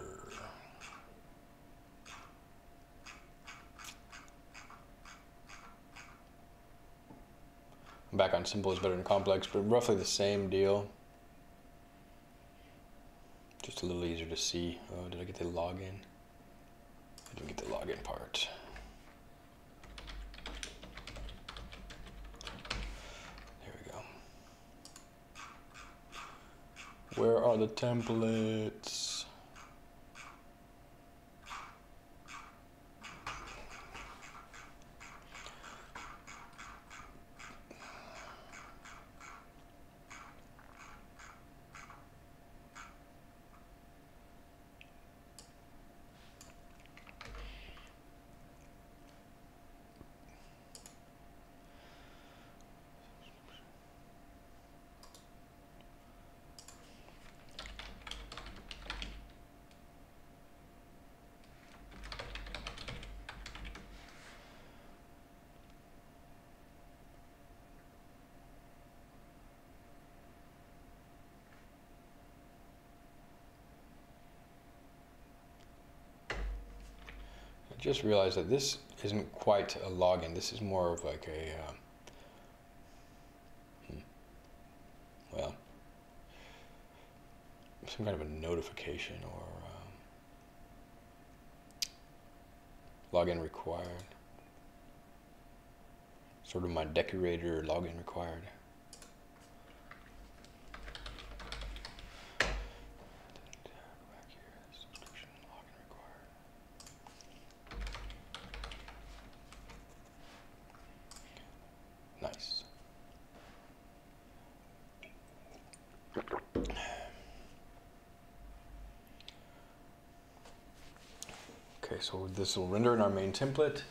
I'm back on simple is better than complex, but roughly the same deal. Just a little easier to see. Oh, did I get the login? I didn't get the login part. There we go. Where are the templates? I just realized that this isn't quite a login. This is more of like a, uh, hmm, well, some kind of a notification or um, login required. Sort of my decorator login required. Back here, subscription login required. Nice. Okay, so this will render in our main template.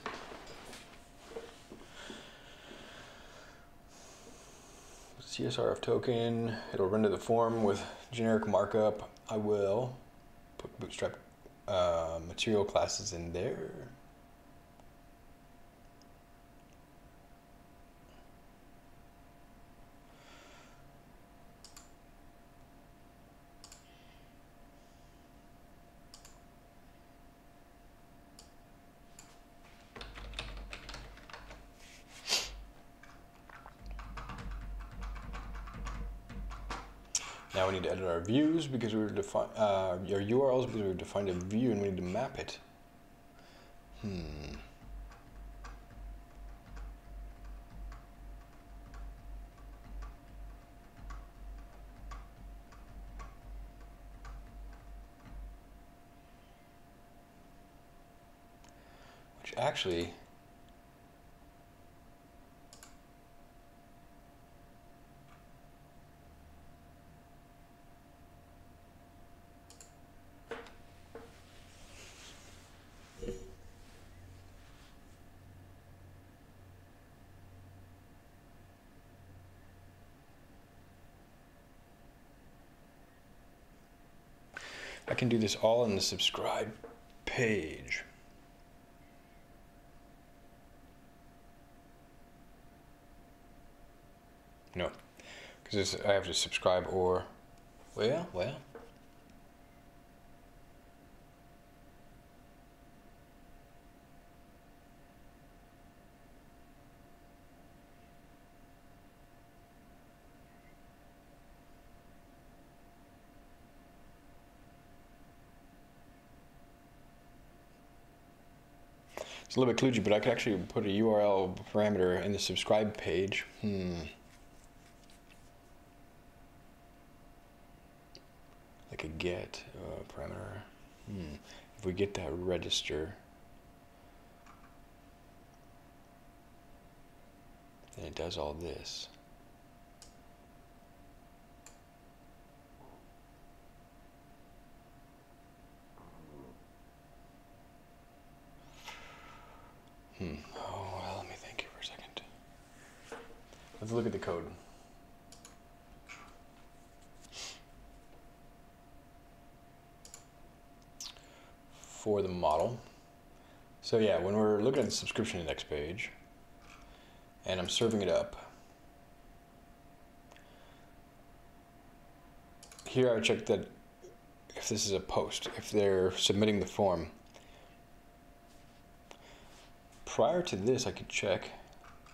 CSRF token, it'll render the form with generic markup. I will put bootstrap uh, material classes in there. Views because we were define uh, our URLs because we defined a view and we need to map it. Hmm. Which actually I can do this all in the subscribe page. No, because I have to subscribe or, well, well. It's a little bit kludgy, but I could actually put a URL parameter in the subscribe page. Hmm. Like a get uh, parameter. Hmm. If we get that register, then it does all this. Hmm. Oh, well, let me think here for a second. Let's look at the code. For the model. So yeah, when we're looking at the subscription index page, and I'm serving it up, here I check that if this is a post, if they're submitting the form, prior to this, I could check.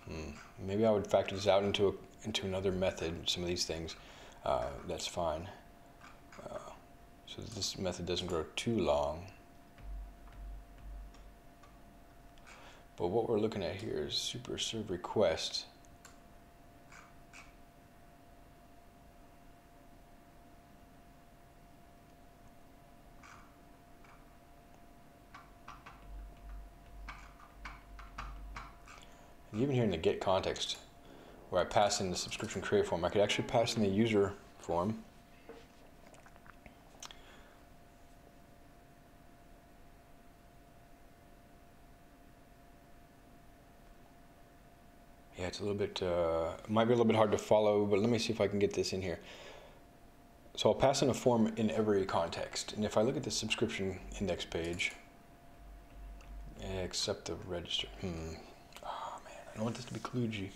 Hmm, maybe I would factor this out into a, into another method. Some of these things, uh, that's fine. Uh, so this method doesn't grow too long. But what we're looking at here is super serve request. Even here in the get context, where I pass in the subscription create form, I could actually pass in the user form. Yeah, it's a little bit, uh, might be a little bit hard to follow, but let me see if I can get this in here. So I'll pass in a form in every context. And if I look at the subscription index page, accept the register. Hmm, I want this to be kludgy.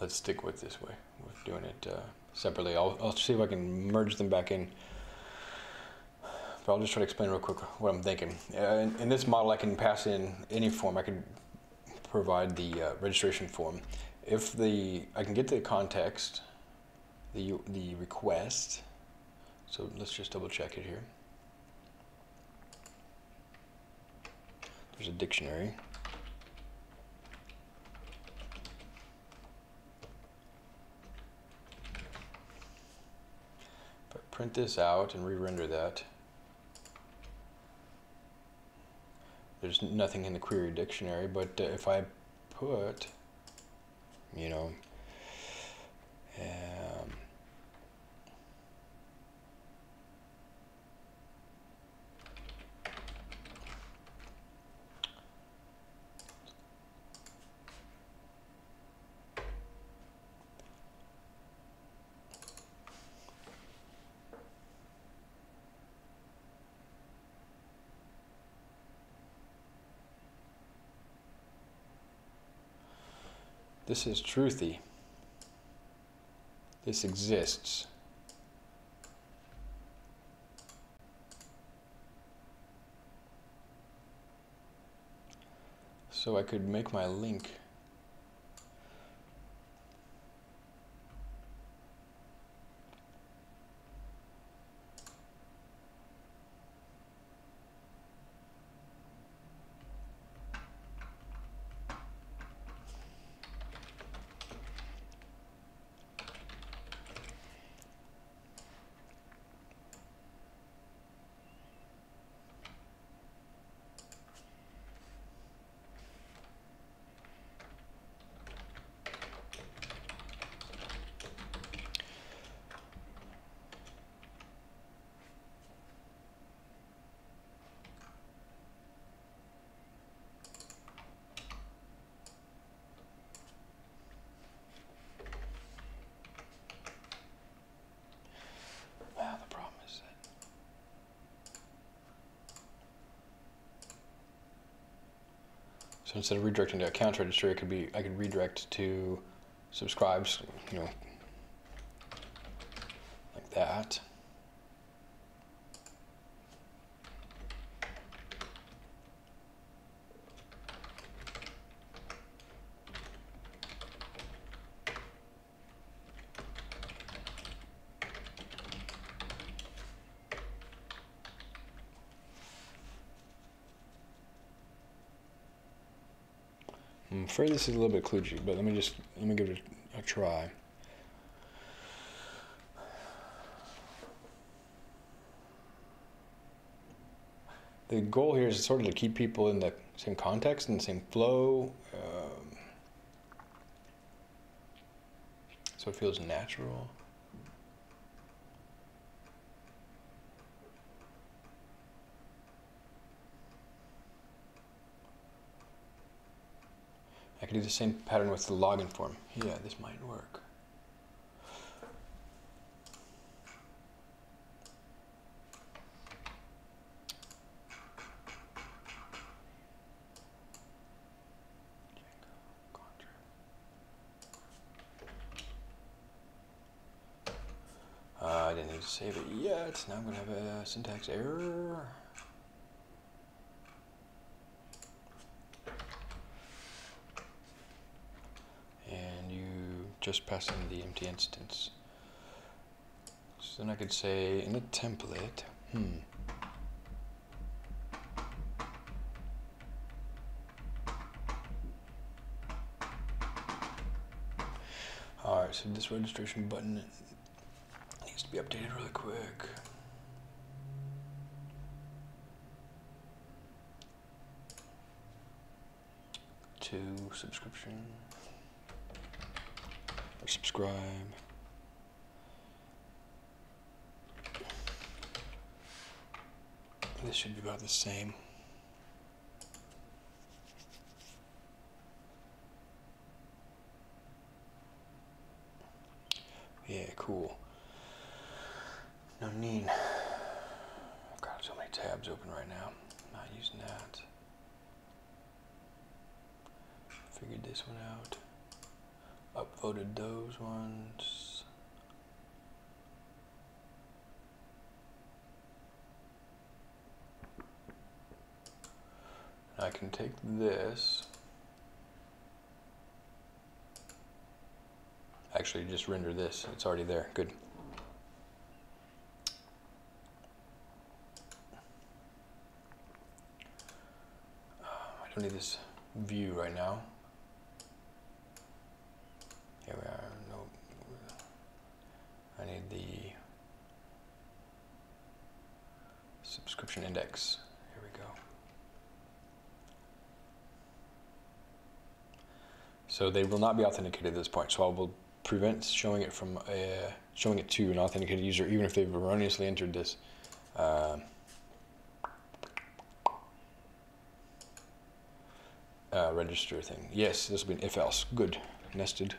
Let's stick with this way, with doing it uh, separately. I'll, I'll see if I can merge them back in but I'll just try to explain real quick what I'm thinking. Uh, in, in, this model, I can pass in any form. I can provide the uh, registration form. If the I can get the context, the the request. So let's just double check it here. There's a dictionary. If I print this out and re-render that. There's nothing in the query dictionary, but if I put, you know, This is truthy. This exists. So I could make my link So instead of redirecting to account registry, it could be I could redirect to subscribes, you know, like that. I'm afraid this is a little bit kludgy, but let me just let me give it a, a try. The goal here is sort of to keep people in the same context and the same flow, um, so it feels natural. Could do the same pattern with the login form. Yeah, this might work. Uh, I didn't need to save it yet. Now I'm going to have a syntax error. Just passing the empty instance. So then I could say in the template, hmm. Alright, so this registration button needs to be updated really quick. To subscription subscribe. This should be about the same. Yeah, cool. No need. I've got so many tabs open right now. Not using that. Figured this one out. Upvoted those ones. I can take this. Actually, just render this. It's already there. Good. Um, I don't need this view right now. Here we are. No, I need the subscription index. Here we go. So they will not be authenticated at this point. So I will prevent showing it from uh, showing it to an authenticated user, even if they've erroneously entered this. Uh, uh, register thing. Yes, this will be an if else. Good. Nested,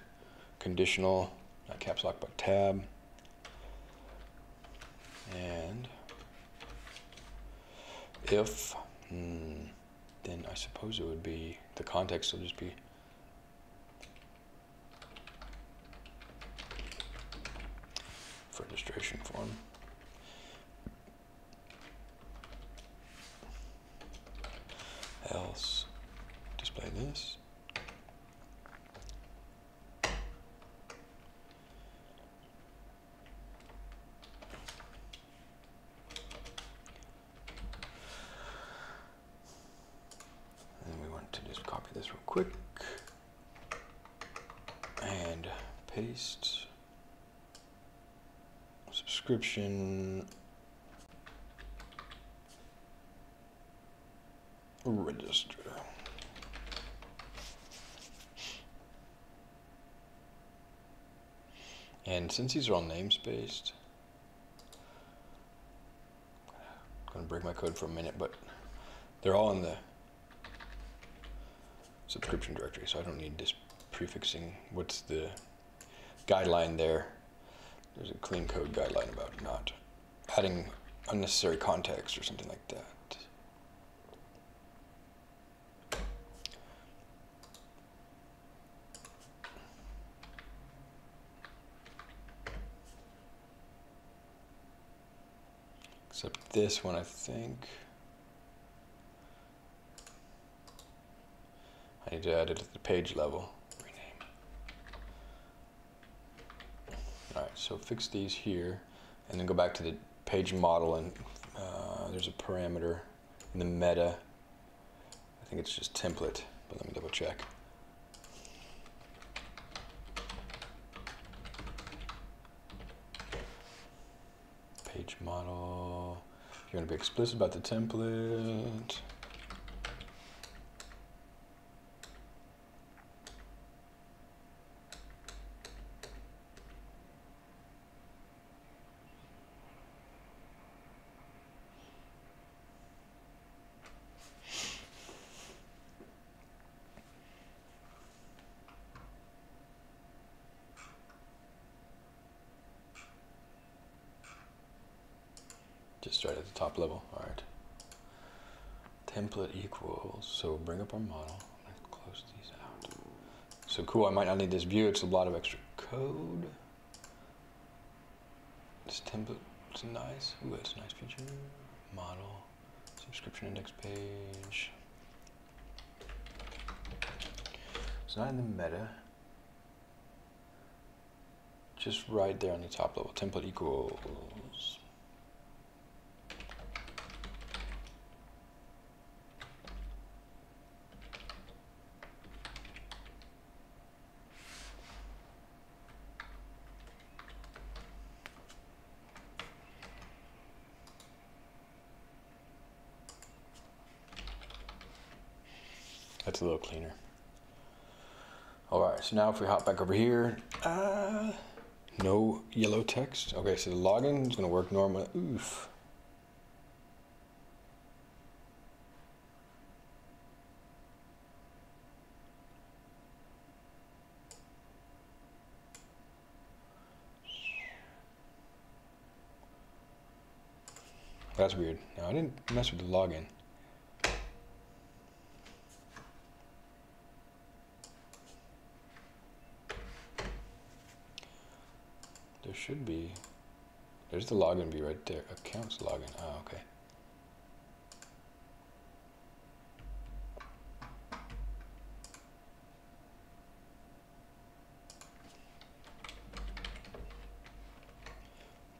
conditional, not caps lock, but tab. And if, hmm, then I suppose it would be, the context will just be registration form. Else display this. And we want to just copy this real quick and paste subscription register. And since these are all namespaced, I'm going to break my code for a minute, but they're all in the subscription directory, so I don't need this prefixing. What's the guideline there? There's a clean code guideline about not adding unnecessary context or something like that. Except this one, I think. I need to add it at the page level. So fix these here and then go back to the page model and uh, there's a parameter in the meta. I think it's just template, but let me double check. Page model. You want to be explicit about the template. Need this view. It's a lot of extra code. This template is nice. Ooh, that's a nice feature. Model. Subscription index page. It's not in the meta. Just right there on the top level. Template equals. That's a little cleaner. All right, so now if we hop back over here, uh, no yellow text. Okay, so the login is gonna work normally. Oof. That's weird. No, I didn't mess with the login. Should be. There's the login view right there. Accounts login. Oh, okay.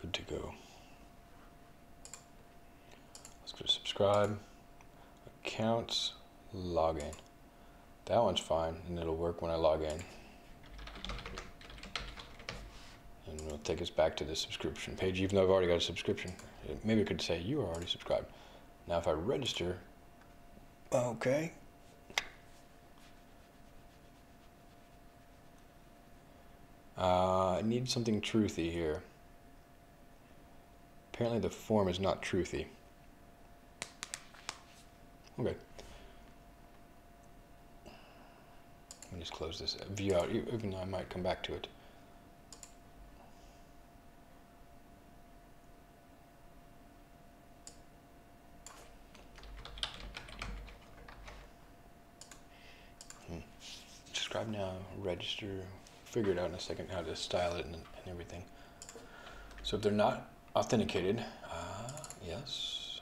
Good to go. Let's go to subscribe. Accounts login. That one's fine, and it'll work when I log in. and it'll take us back to the subscription page, even though I've already got a subscription. Maybe it could say you are already subscribed. Now if I register, okay. Uh, I need something truthy here. Apparently the form is not truthy. Okay. Let me just close this view out, even though I might come back to it. Now, register, figure it out in a second how to style it and, and everything. So if they're not authenticated, uh, yes.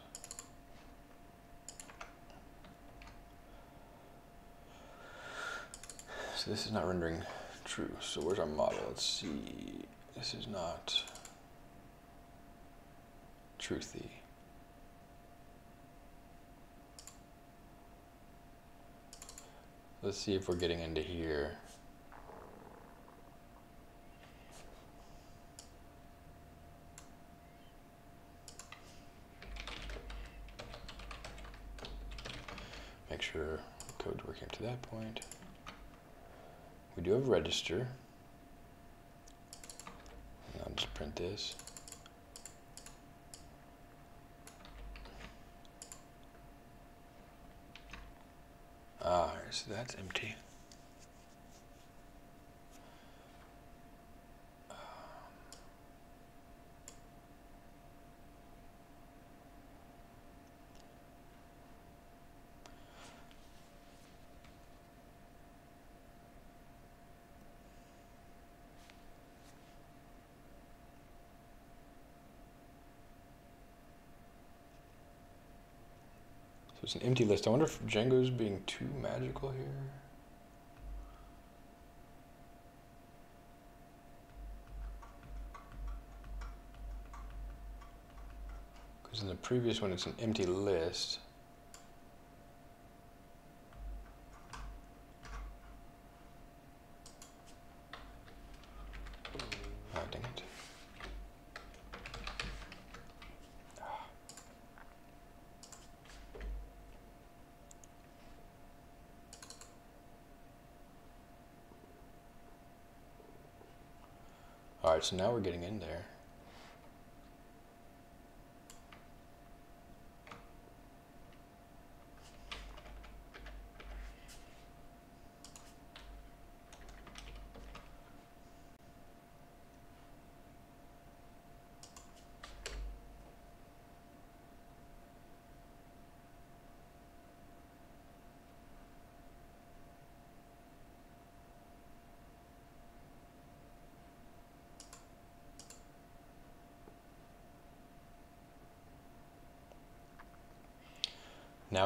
So this is not rendering true. So where's our model? Let's see. This is not truthy. Let's see if we're getting into here. Make sure code's working up to that point. We do have register. And I'll just print this. Ah, that's empty. An empty list. I wonder if Django's being too magical here. Because in the previous one, it's an empty list. Oh, dang it. Alright, so now we're getting in there.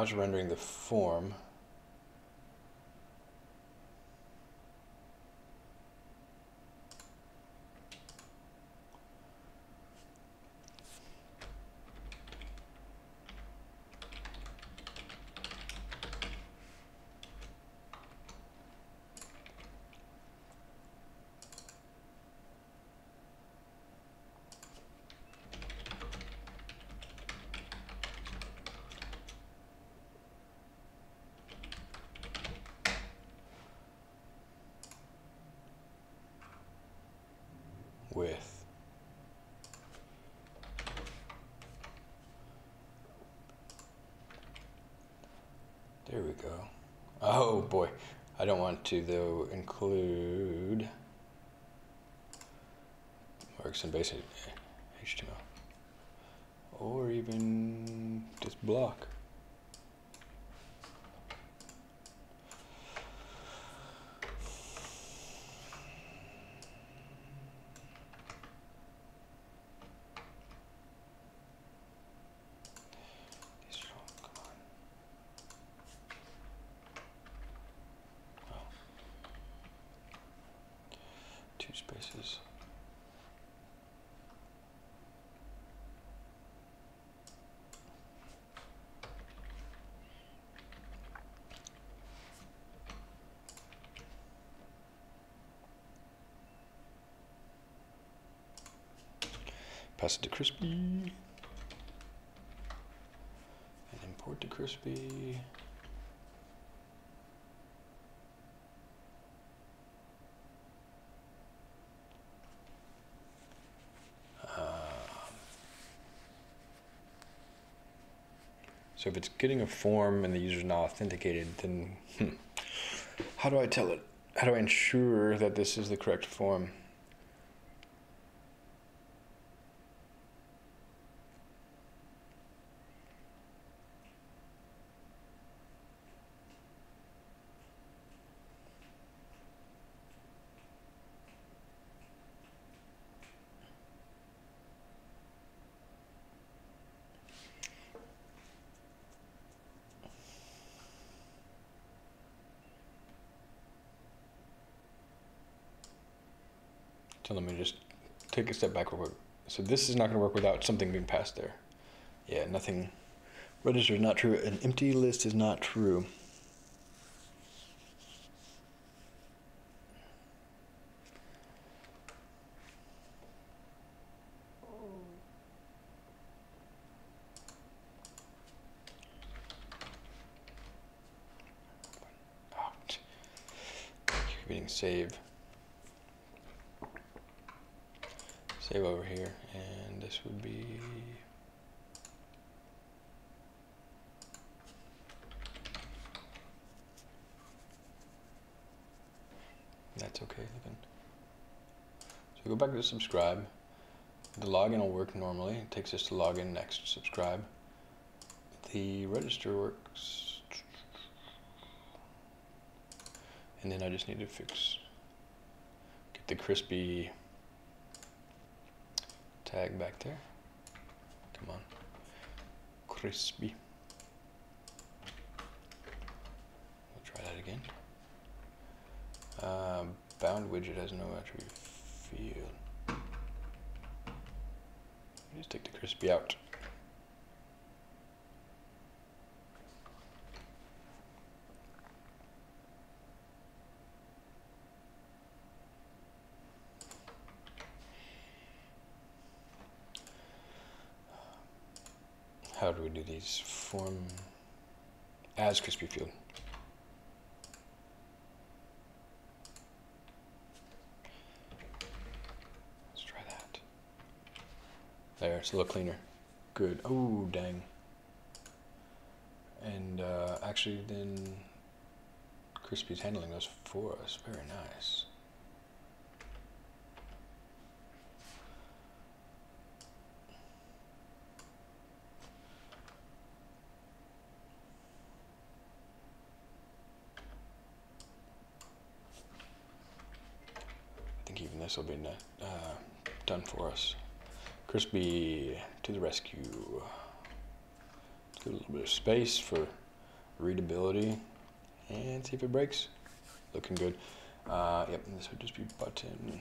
Now it's rendering the form. with there we go oh boy. I don't want to though include marks and basic HTML or even just block two spaces. Pass it to Crispy. And import to Crispy. So if it's getting a form and the user is not authenticated, then hmm, how do I tell it? How do I ensure that this is the correct form? So let me just take a step back real quick. So this is not going to work without something being passed there. Yeah, nothing. Register is not true. An empty list is not true. Out. Hitting save. save over here and this would be that's okay looking so go back to subscribe the login will work normally it takes us to login next subscribe the register works and then I just need to fix get the crispy tag back there. Come on. Crispy. We'll try that again. Uh, bound widget has no attribute field. Just take the crispy out. how do we do these? Form as crispy field. Let's There, it's a little cleaner. Good. Oh, dang. And uh, actually, then Crispy's handling those for us. Very nice. I think even this will be uh, done for us. Crispy to the rescue. Let's give a little bit of space for readability and see if it breaks. Looking good. Uh, yep, this would just be button.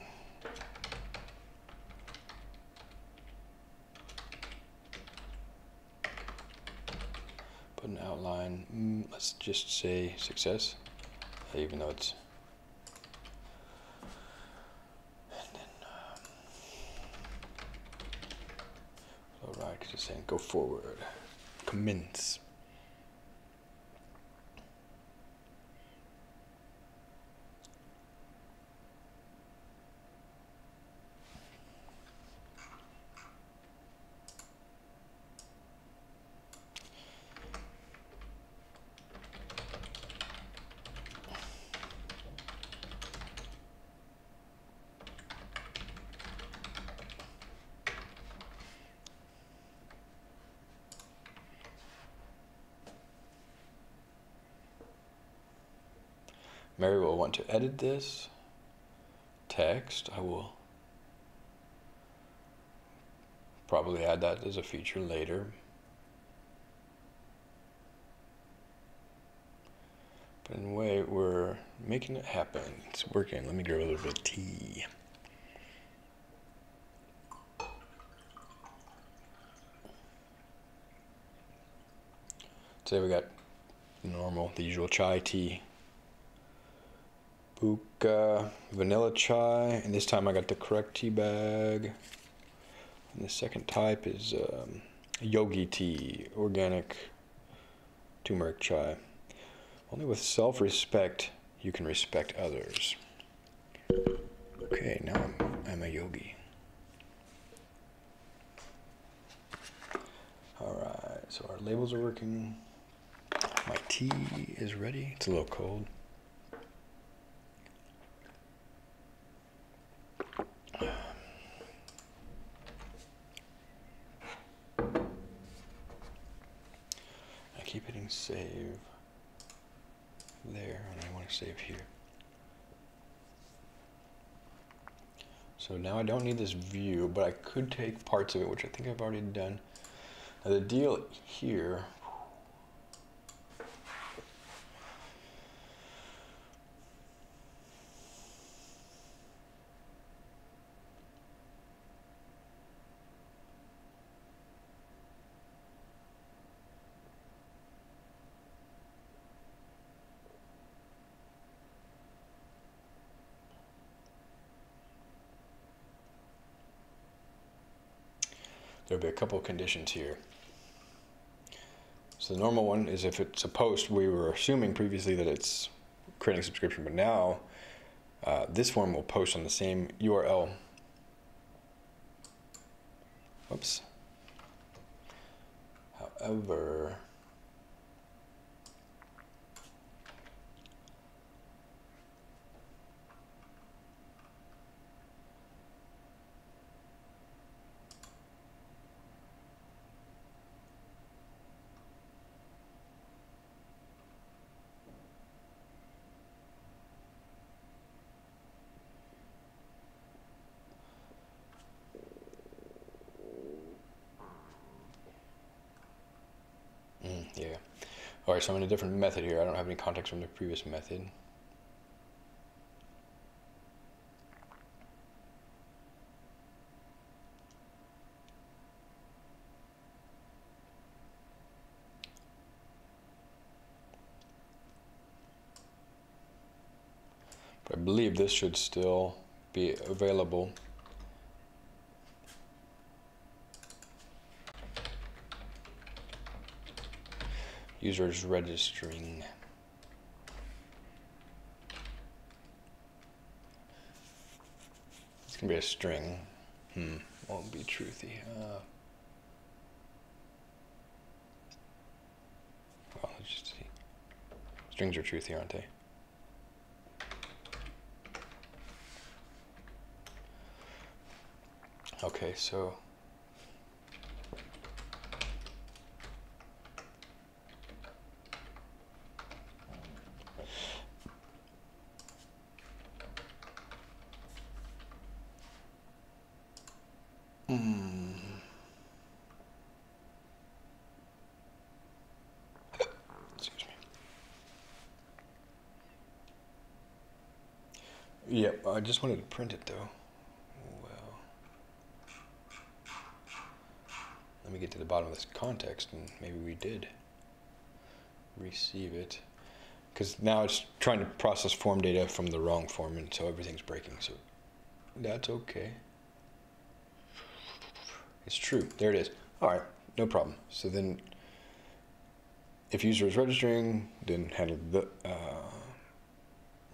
Put an outline. Mm, let's just say success, even though it's Alright, because it's saying go forward. Commence. Mary will want to edit this text. I will probably add that as a feature later. But in a way, we're making it happen. It's working. Let me grab a little bit of tea. Today we got normal, the usual chai tea. Pukka vanilla chai, and this time I got the correct tea bag. And the second type is um, yogi tea, organic turmeric chai. Only with self respect you can respect others. Okay, now I'm, I'm a yogi. Alright, so our labels are working. My tea is ready. It's a little cold. I keep hitting save there, and I want to save here. So now I don't need this view, but I could take parts of it, which I think I've already done. Now the deal here couple of conditions here. So the normal one is if it's a post, we were assuming previously that it's creating a subscription, but now uh, this form will post on the same URL. Whoops. However, Mm, yeah. All right, so I'm in a different method here. I don't have any context from the previous method. But I believe this should still be available. Users registering. It's gonna be a string. Hmm, won't be truthy. Uh, well, let's just see. Strings are truthy, aren't they? Okay, so Hmm. Excuse me. Yep, I just wanted to print it though. Well, let me get to the bottom of this context and maybe we did receive it. Because now it's trying to process form data from the wrong form and so everything's breaking. So that's okay. It's true. There it is. All right, no problem. So then, if user is registering, then handle the uh,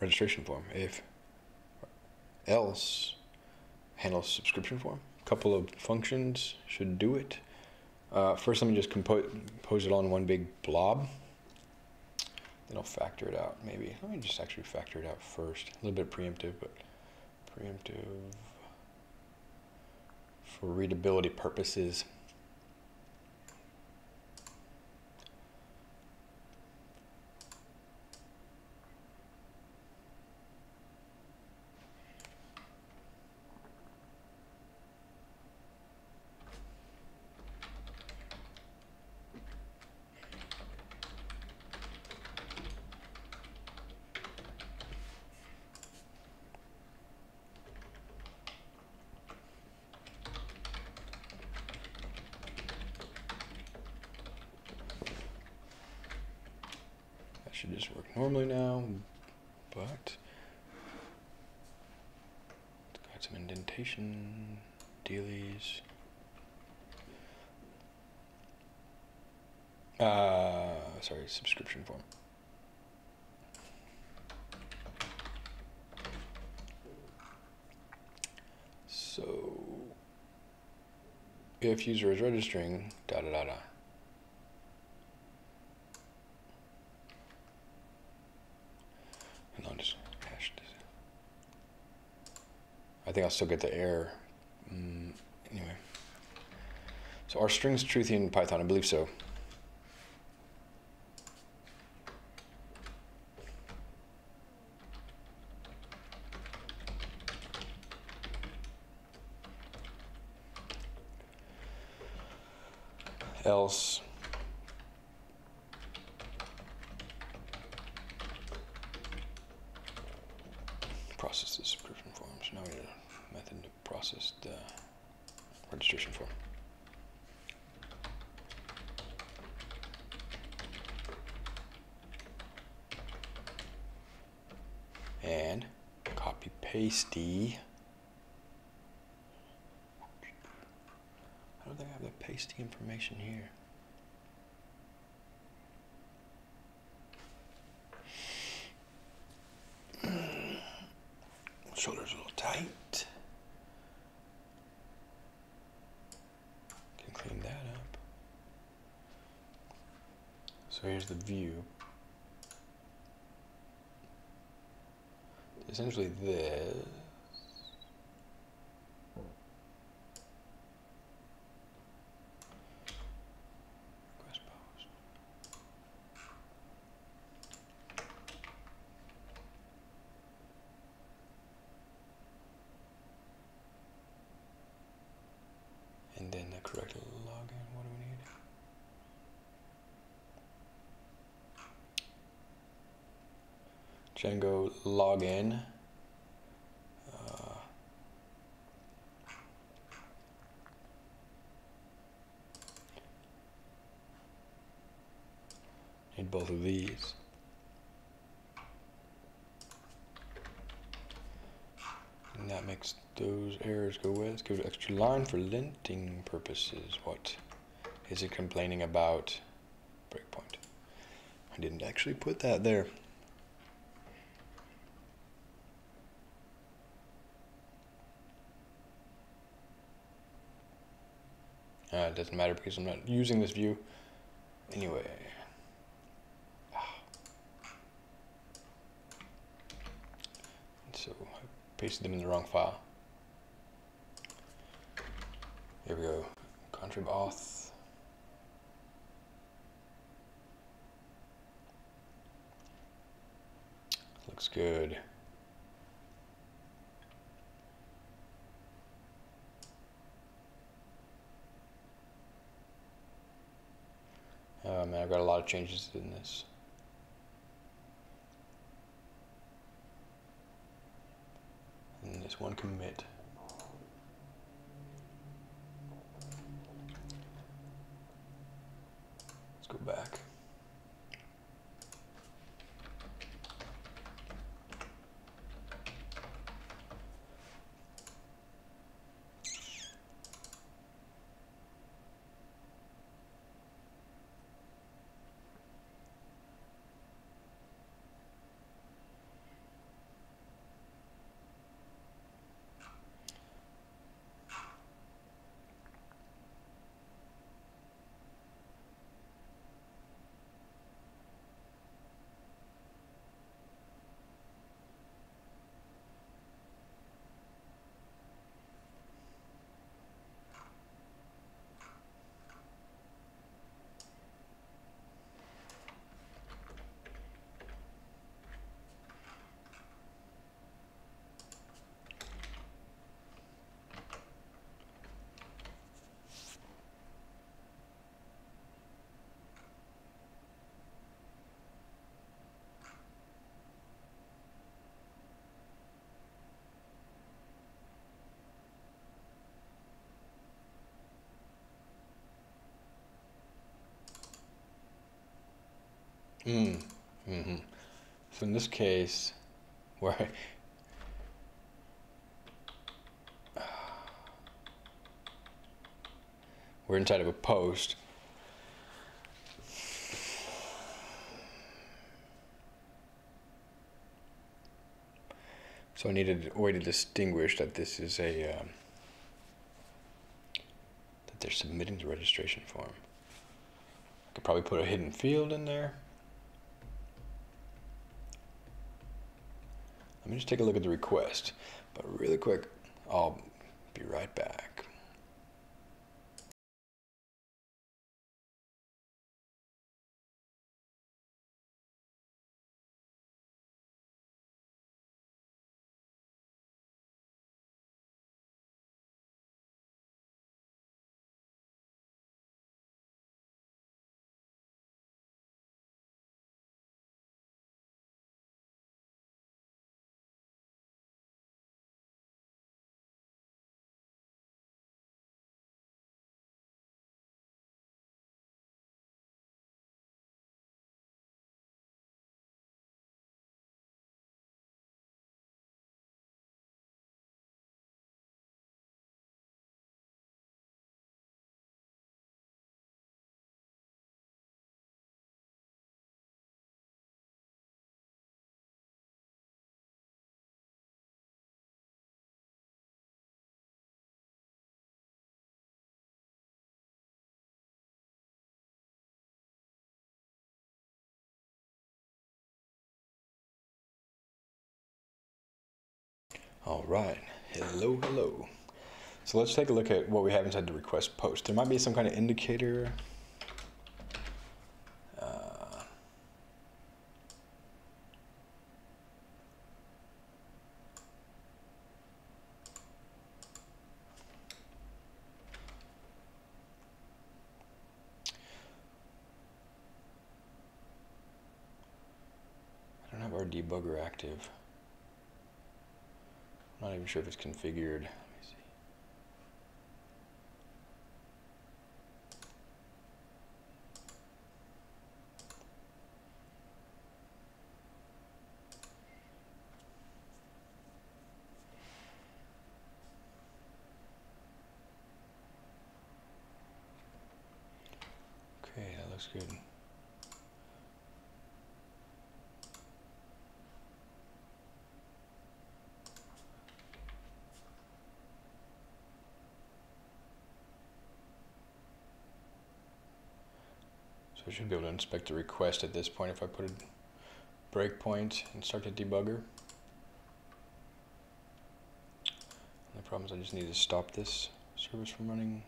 registration form. If else, handle subscription form. A couple of functions should do it. Uh, first, let me just compose it on one big blob. Then I'll factor it out, maybe. Let me just actually factor it out first. A little bit preemptive, but preemptive for readability purposes. should just work normally now, but got some indentation, dealies. Uh, sorry, subscription form. So, if user is registering, da da da da. And I'll just hash this. I think I'll still get the error. Mm, anyway. So are strings truthy in Python? I believe so. Else process the subscription forms. Now we method to process the registration form. And copy pasty. How do they have the pasty information here? Shoulders a little tight. So here's the view. Essentially this. And then the correct login. What do we need? Django login. Uh, need both of these. And that makes those errors extra line for linting purposes. What is it complaining about? Breakpoint. I didn't actually put that there. Uh, it doesn't matter because I'm not using this view anyway. So I pasted them in the wrong file. Here we go. Contrib auth. Looks good. Oh man, I've got a lot of changes in this. And this one commit. Let's go back. Mm. hmm So in this case, where we're inside of a post. So I needed a way to distinguish that this is a um, that they're submitting the registration form. I could probably put a hidden field in there. Let me just take a look at the request. But really quick, I'll be right back. All right, hello, hello. So let's take a look at what we have inside the request post. There might be some kind of indicator. Uh, I don't have our debugger active. Not even sure if it's configured. Let me see. Okay, that looks good. I should be able to inspect the request at this point if I put a breakpoint and start the debugger. The problem is I just need to stop this service from running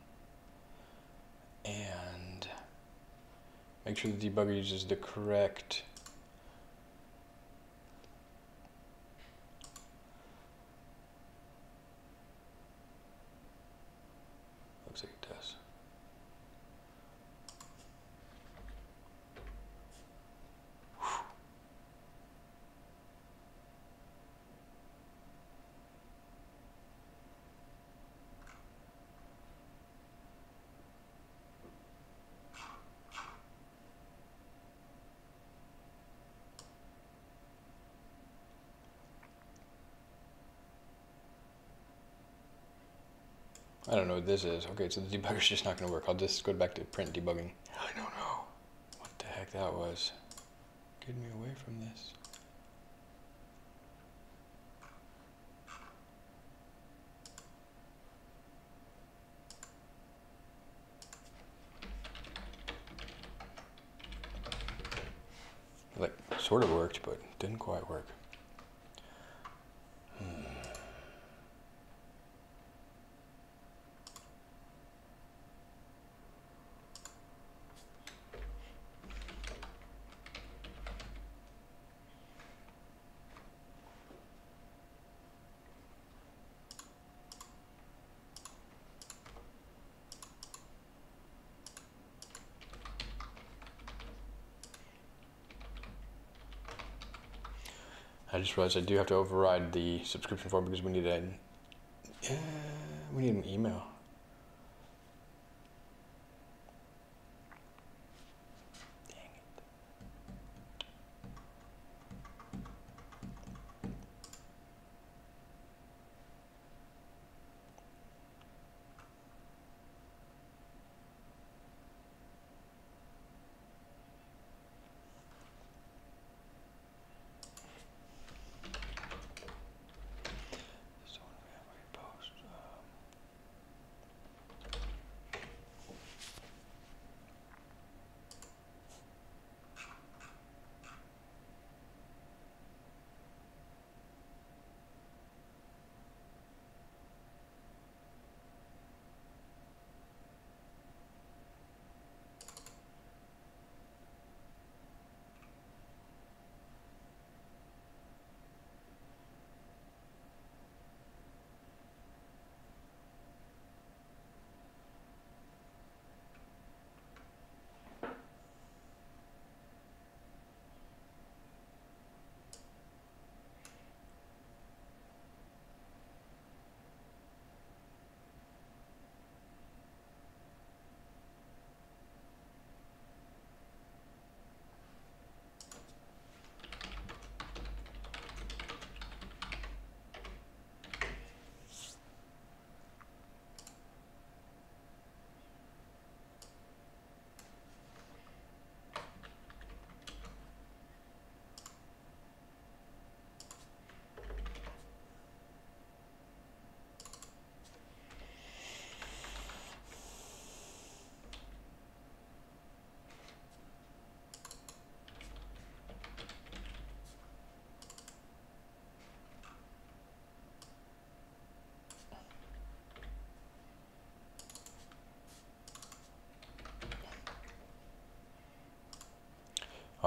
and make sure the debugger uses the correct looks like it does. I don't know what this is. Okay, so the debugger's just not going to work. I'll just go back to print debugging. I don't know what the heck that was. Get me away from this. Like, sort of worked, but didn't quite work. Realized I do have to override the subscription form because we need a uh, we need an email.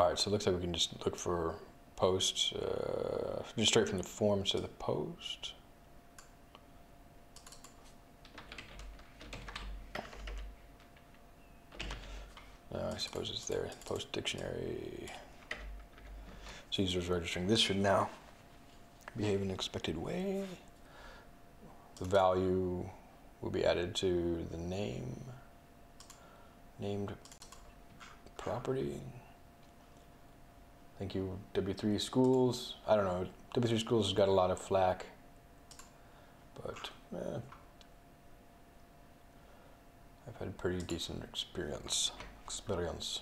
All right, so it looks like we can just look for posts, uh, just straight from the form to the post. Uh, I suppose it's there, post dictionary. So users registering. This should now behave in an expected way. The value will be added to the name, named property. Thank you, W3 Schools. I don't know, W3 Schools has got a lot of flack, but eh, I've had a pretty decent experience. Experience.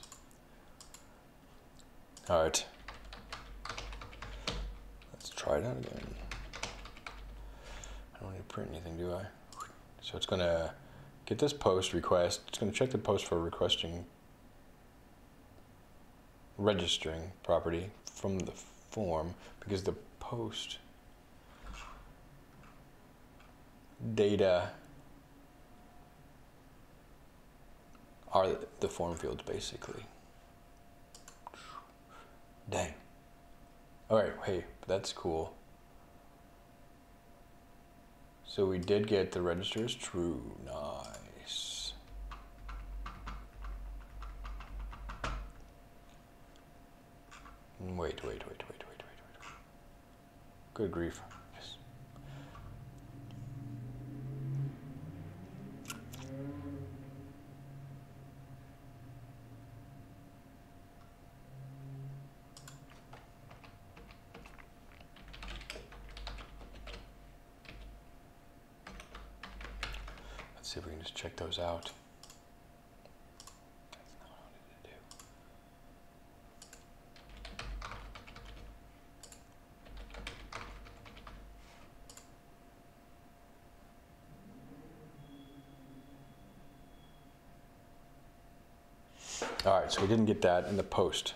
All right. Let's try it out again. I don't need to print anything, do I? So it's gonna get this post request. It's gonna check the post for requesting registering property from the form because the post data are the form fields basically. Dang. Alright, hey, that's cool. So we did get the register is true. Wait, wait, wait, wait, wait, wait, wait. Good grief. Yes. Let's see if we can just check those out. That's not what I wanted to do. All right, we didn't get that in the post.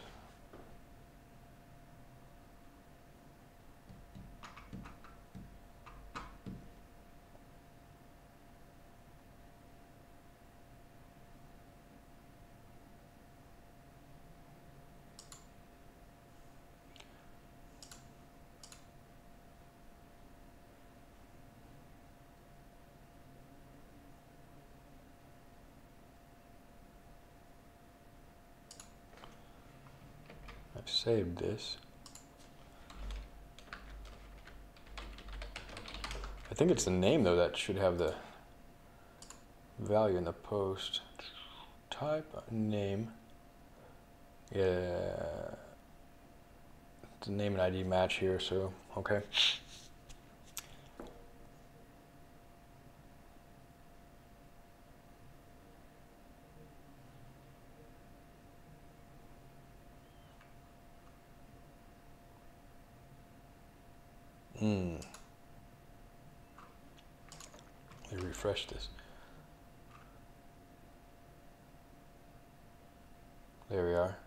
I've saved this. I think it's the name though that should have the value in the post. Type name. Yeah. The name and ID match here, so okay. Hmm. Let me refresh this. There we are.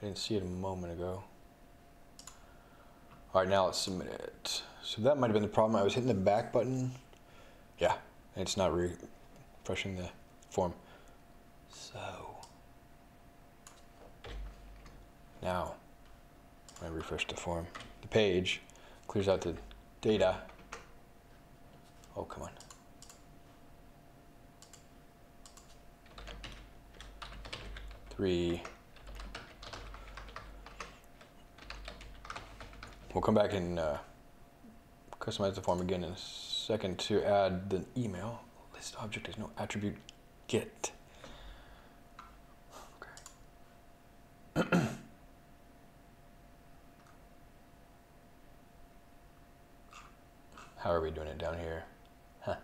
I didn't see it a moment ago. All right, now let's submit it. So that might have been the problem. I was hitting the back button. Yeah, and it's not refreshing the form. So now I refresh the form. The page clears out the data. Oh, come on. Three. We'll come back and uh, customize the form again in a second to add the email. List object has no attribute get. Okay. How are we doing it down here? Huh.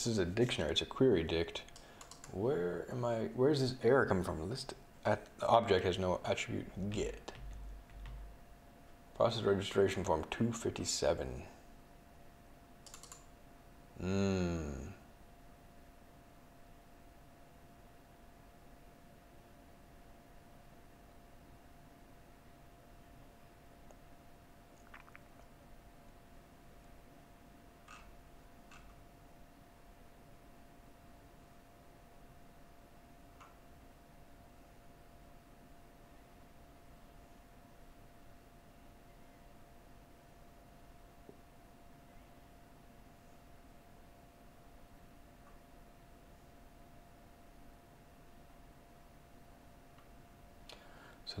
This is a dictionary. It's a query dict. Where am I? Where's this error coming from? List at the object has no attribute get. Process registration form 257. Mmm.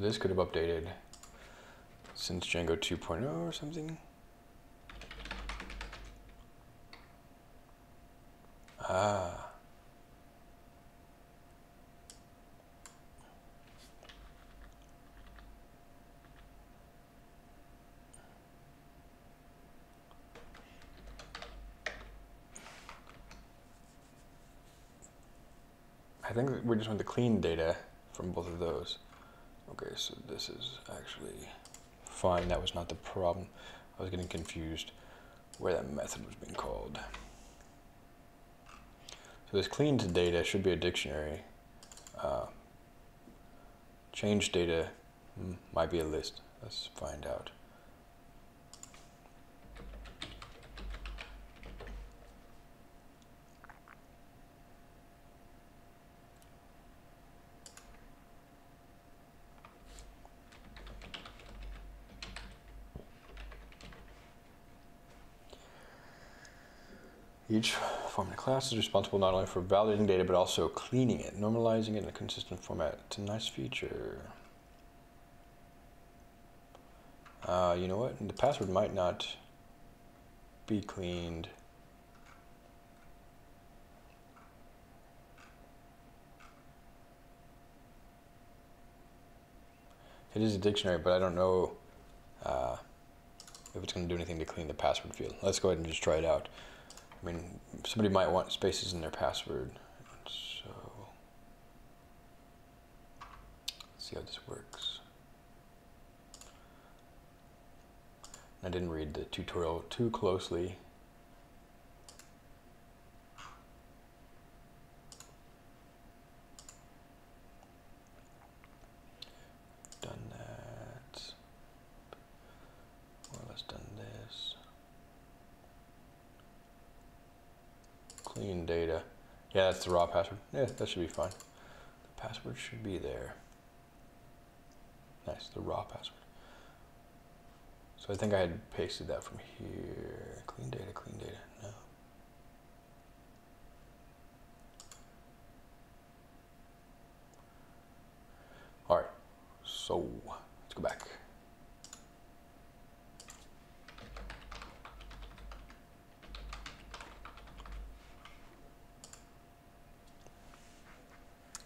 So this could have updated since Django 2.0 or something. Ah. I think we just want the clean data from both of those. Okay, so this is actually fine. That was not the problem. I was getting confused where that method was being called. So this cleaned data should be a dictionary. Uh, change data hmm, might be a list. Let's find out. Each format class is responsible not only for validating data, but also cleaning it, normalizing it in a consistent format. It's a nice feature. Uh, you know what? The password might not be cleaned. It is a dictionary, but I don't know uh, if it's going to do anything to clean the password field. Let's go ahead and just try it out. I mean, somebody might want spaces in their password. So, let's see how this works. I didn't read the tutorial too closely. clean data. Yeah, that's the raw password. Yeah, that should be fine. The password should be there. Nice, the raw password. So I think I had pasted that from here. Clean data, clean data. No. All right, so let's go back.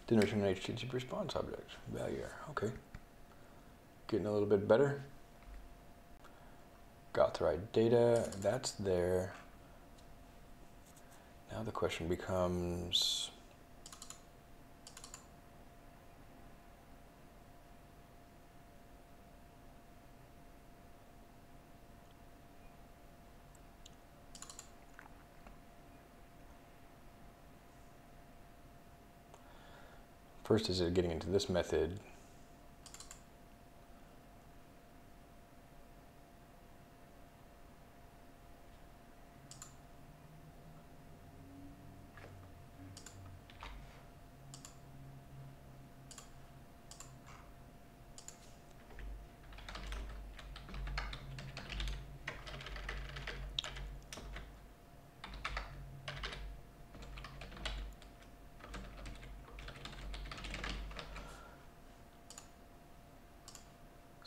Didn't return an HTTP response object. Value Okay. Getting a little bit better. Got the right data. That's there. Now the question becomes First is getting into this method.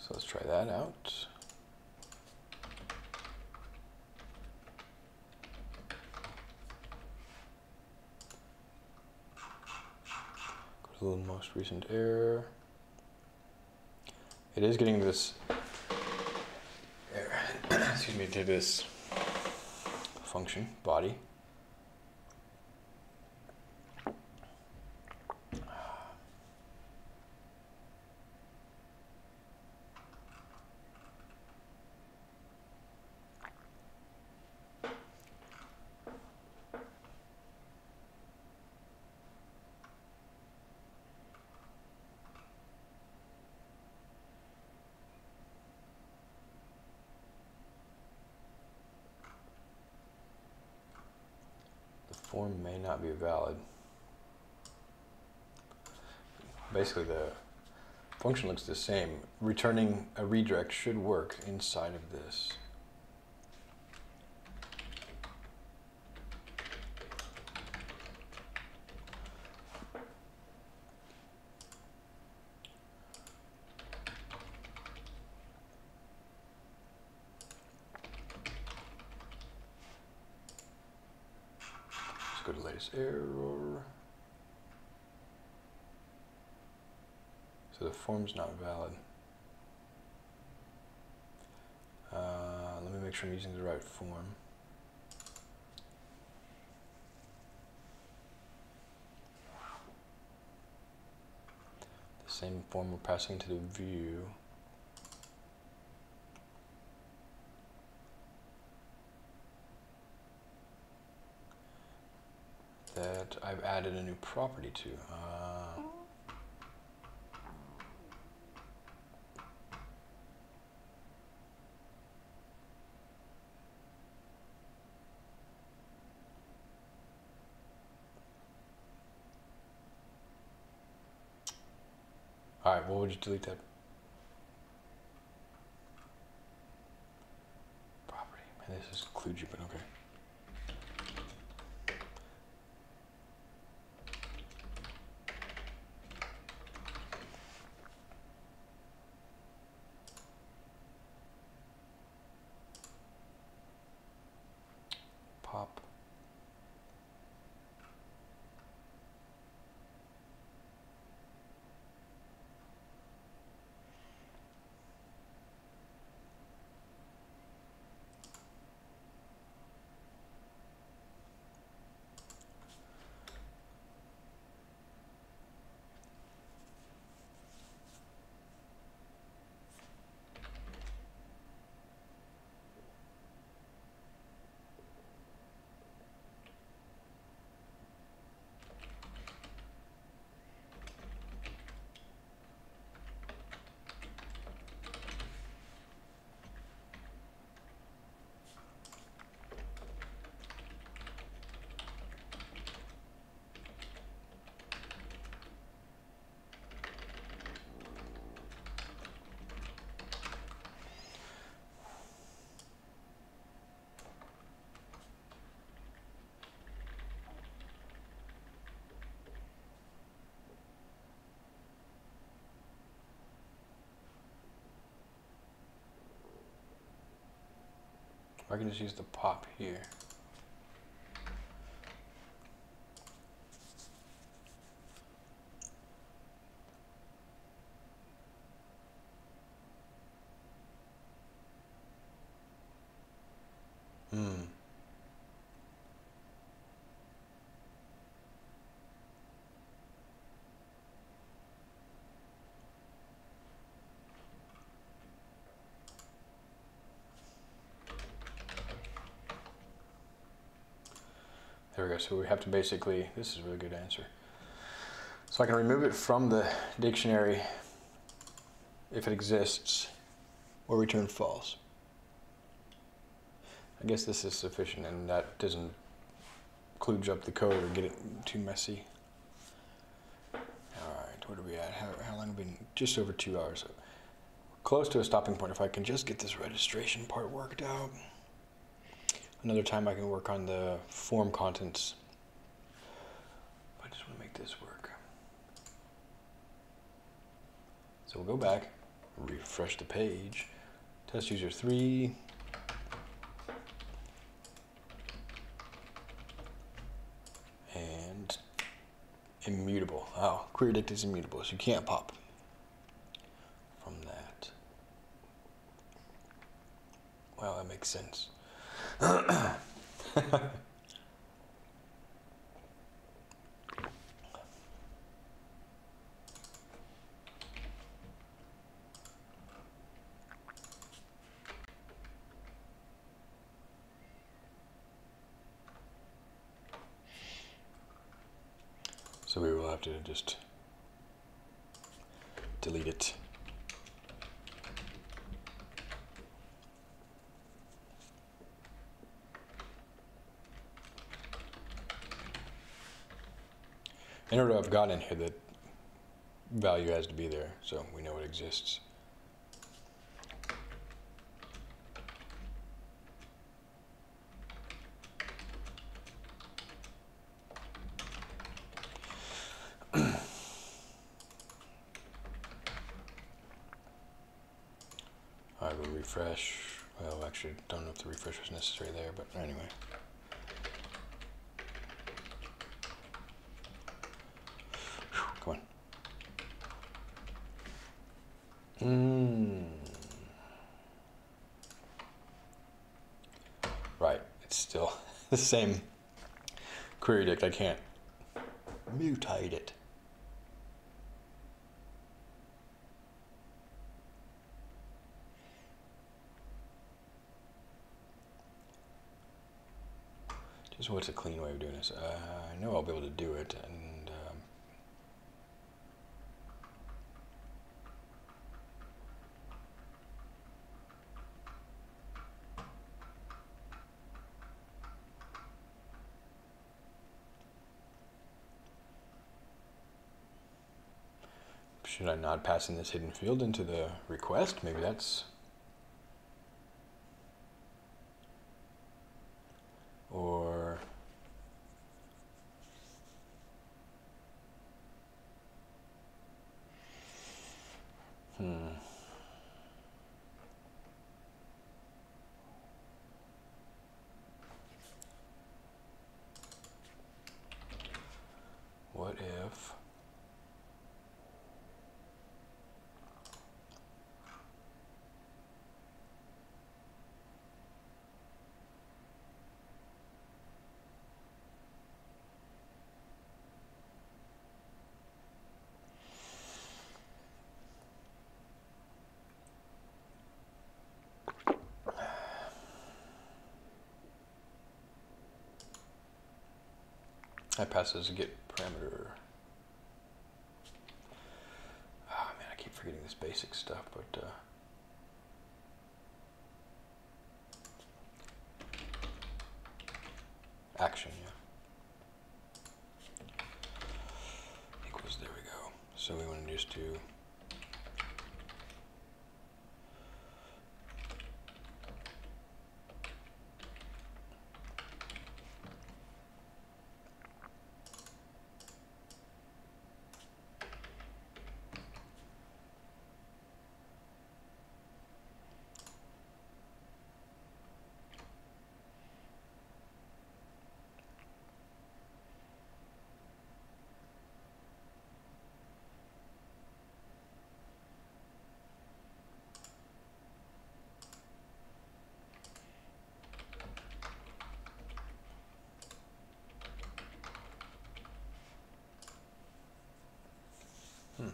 So let's try that out. Go to the most recent error. It is getting this excuse me, to this function, body. form may not be valid. Basically, the function looks the same. Returning a redirect should work inside of this. go to latest error. So the form's not valid. Uh, let me make sure I'm using the right form. The same form we're passing to the view. That I've added a new property to. Uh, We'll just delete that property. This is kludgy, but okay. Pop. I can just use the pop here. There we go. So we have to basically, this is a really good answer. So I can remove it from the dictionary if it exists or return false. I guess this is sufficient and that doesn't kludge up the code or get it too messy. Alright, what are we at? How, how long have we been? Just over two hours. Close to a stopping point if I can just get this registration part worked out. Another time I can work on the form contents. I just want to make this work. So we'll go back, refresh the page. Test user three. And immutable. Oh, query dict is immutable, so you can't pop from that. Well, that makes sense. So we will have to just delete it. In order to have gotten in here, that value has to be there, so we know it exists. I will refresh. Well, actually, don't know if the refresh was necessary there, but anyway. Mm. Right, it's still the same query dict. I can't mutate it. Just what's a clean way of doing this? Uh, I know I'll be able to do it. And not passing this hidden field into the request? Maybe that's or hmm what if I pass as a get parameter. Oh man, I keep forgetting this basic stuff, but uh, action, yeah. Equals, there we go. So we want to just do Hmm.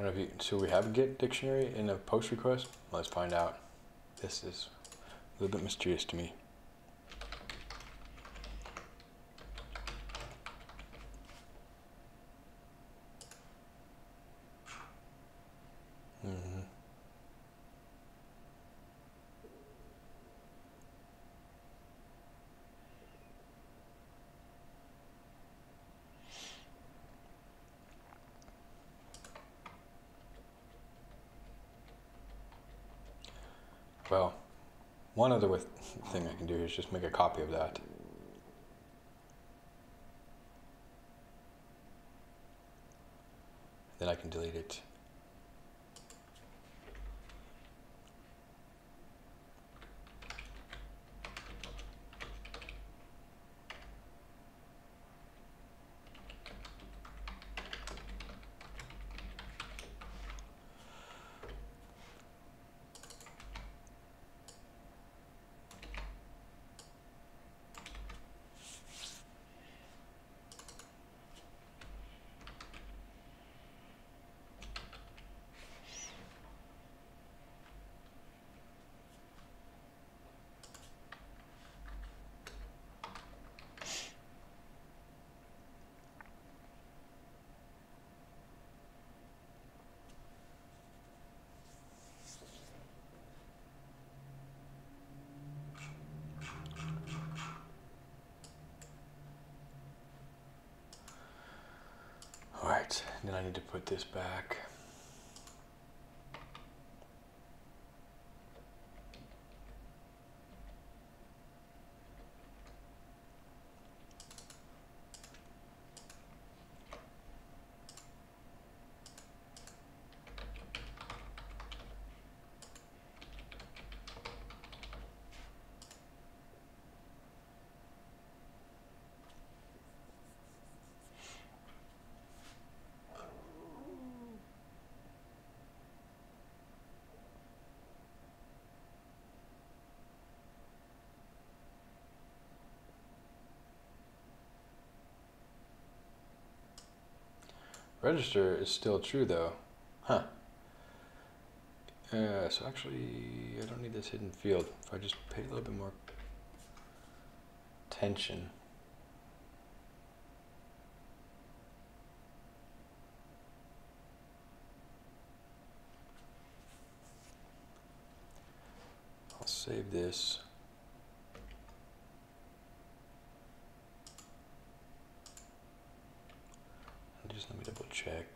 Don't know if you, so we have a get dictionary in a post request? Let's find out. This is a little bit mysterious to me. Mhm. Well, one other with, thing I can do is just make a copy of that. Then I can delete it. All right, then I need to put this back. Register is still true though. Huh. Uh, so actually, I don't need this hidden field. If I just pay a little bit more attention. I'll save this. Just let me double check.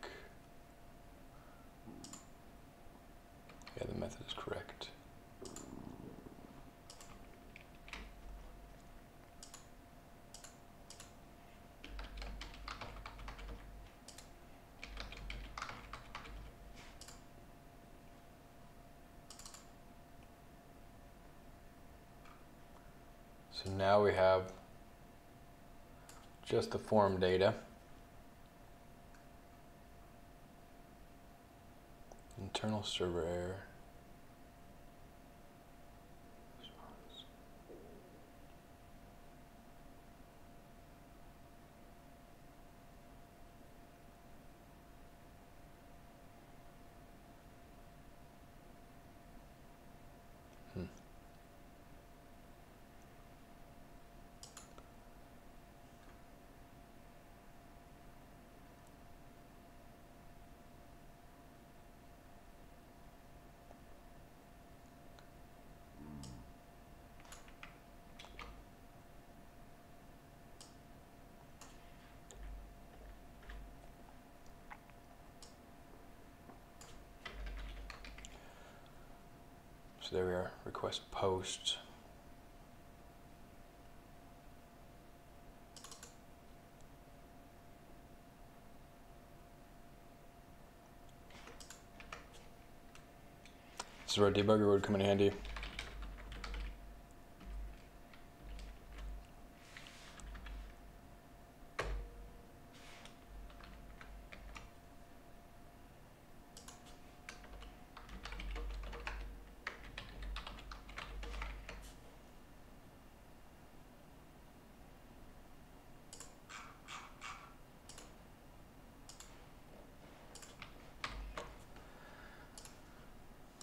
Yeah, the method is correct. So now we have just the form data. Internal server error. There we are, request post. This is where a debugger would come in handy.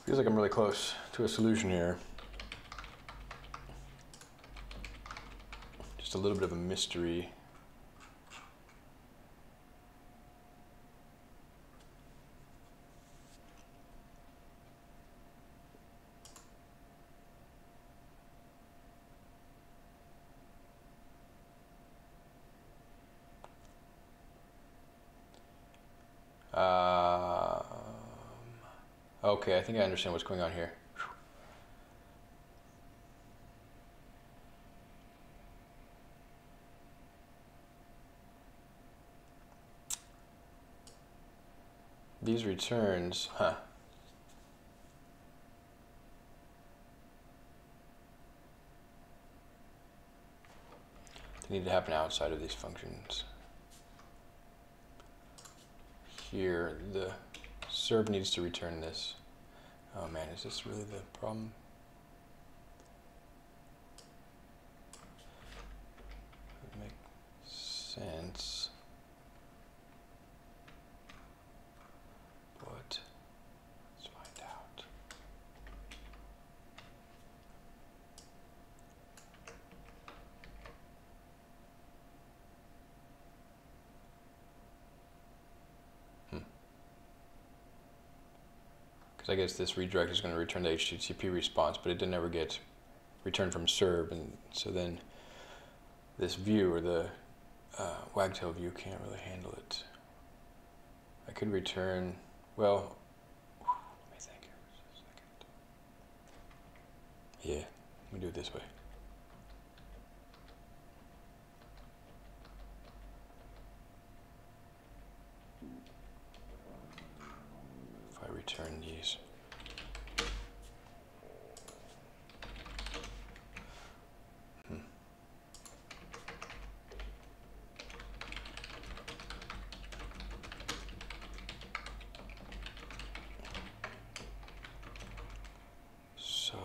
Feels like I'm really close to a solution here. Just a little bit of a mystery. Okay, I think I understand what's going on here. These returns, huh? They need to happen outside of these functions. Here, the serve needs to return this. Oh man, is this really the problem? Would make sense. But let's find out. Because I guess this redirect is going to return the HTTP response, but it didn't ever get returned from serve, and so then this view or the uh, wagtail view can't really handle it. I could return, well, let me think here for a second. Yeah, let me do it this way. Return these. Hmm. So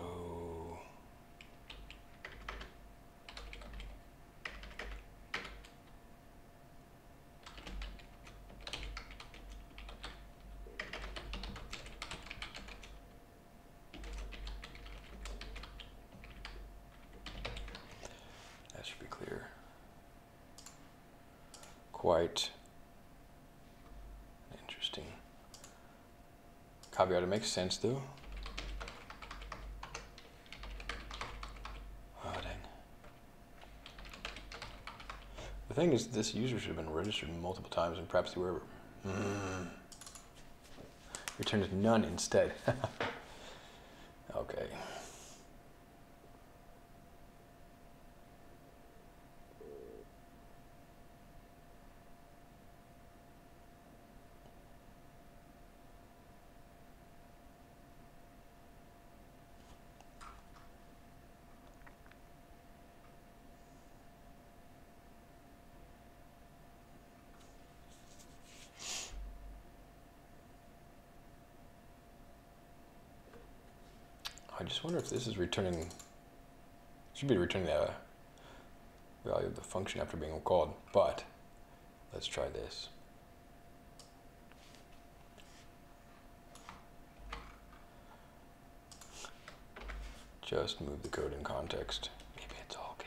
quite interesting. Caveat, it makes sense though. Oh, dang. The thing is, this user should have been registered multiple times and perhaps they were. Mm, returns none instead. okay. I just wonder this is returning, should be returning the value of the function after being called, but let's try this. Just move the code in context. Maybe it's okay.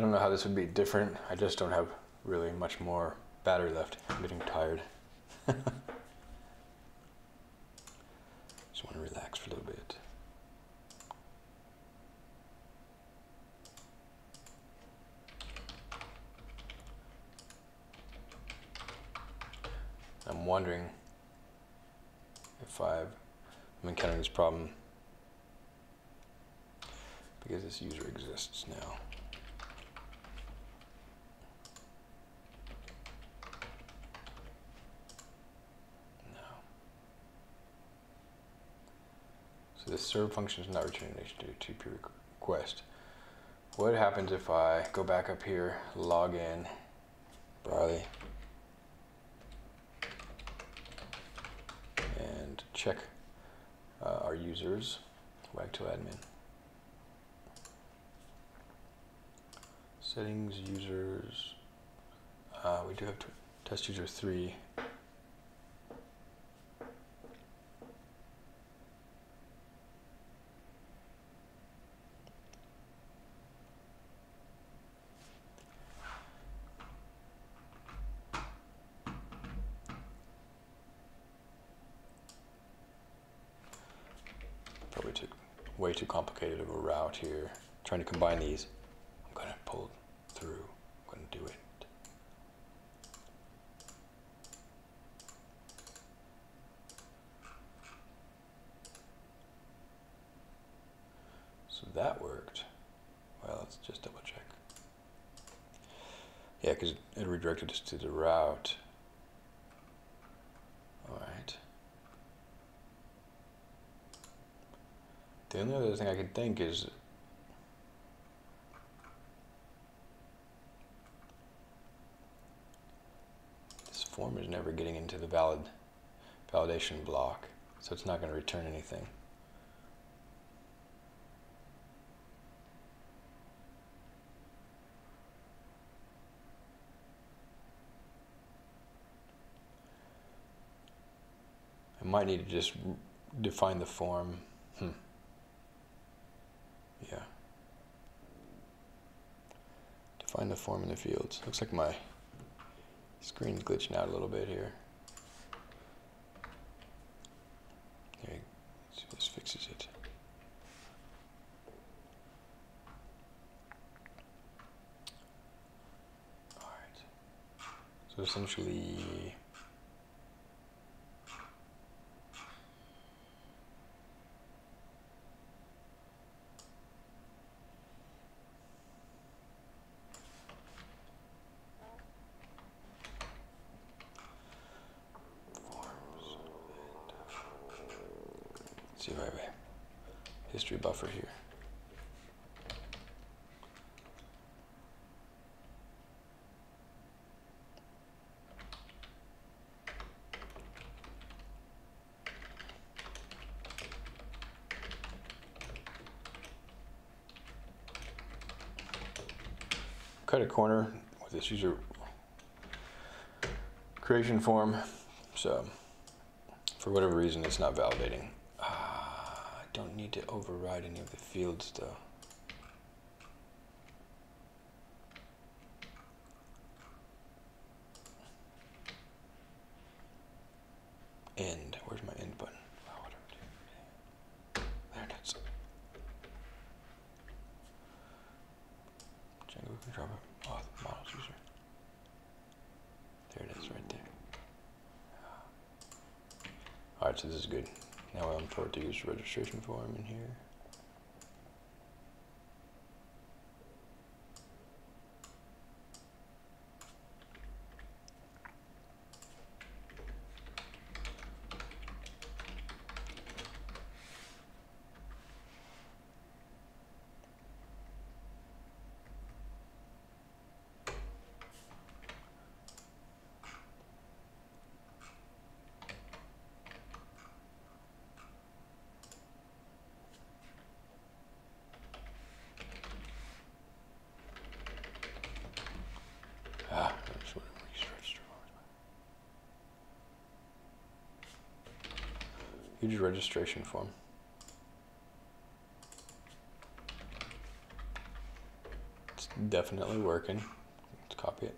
I don't know how this would be different. I just don't have really much more battery left. I'm getting tired. just want to relax for a little bit. I'm wondering if I've, I'm encountering this problem because this user exists now. Serve function is not returning an HTTP request. What happens if I go back up here, log in, Brylie, and check uh, our users, wagtail admin Settings, users, uh, we do have test user 3 Probably took way too complicated of a route here. Trying to combine these. I'm going to pull through. I'm going to do it. So that worked. Well, let's just double check. Yeah, because to the route. Alright. The only other thing I could think is this form is never getting into the valid validation block, so it's not going to return anything. I need to just define the form. Hmm. Yeah. Define the form in the fields. Looks like my screen's glitching out a little bit here. There, see if this fixes it. Alright. So essentially Let's see if I have a history buffer here. cut a corner user creation form. So for whatever reason, it's not validating. Uh, I don't need to override any of the fields though. End. Where's my end button? Oh, whatever. There it is. Django contrib auth models user. There it is right there. Alright, so this is good. Now I'll import the user registration form in here. Ah, that's what it register User registration form. It's definitely working. Let's copy it.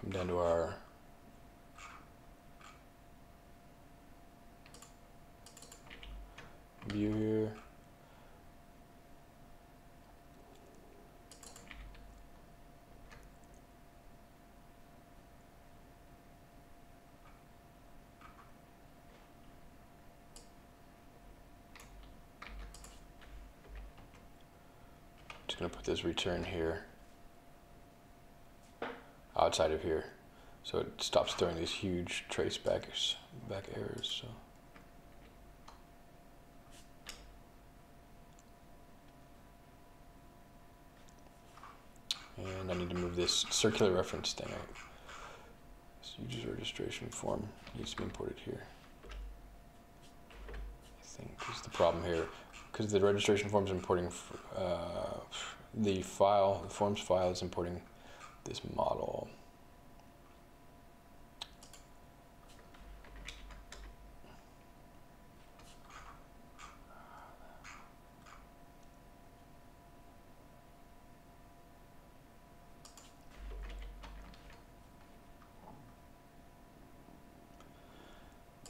Come down to our view here. Just return here. Outside of here. So it stops throwing these huge trace backs back errors so. And I need to move this circular reference thing out. This user registration form needs to be imported here. I think is the problem here. Because the registration form is importing uh, the file, the forms file is importing this model.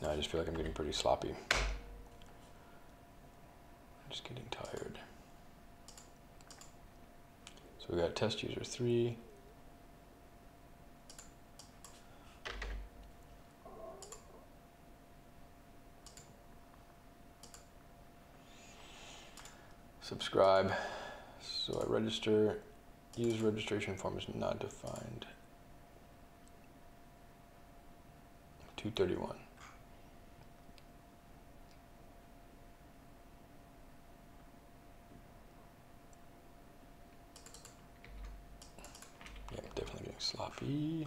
Now I just feel like I'm getting pretty sloppy. I'm just getting tired. So we got test user three. Subscribe. So I register. Use registration form is not defined. 231. Yeah, definitely getting sloppy.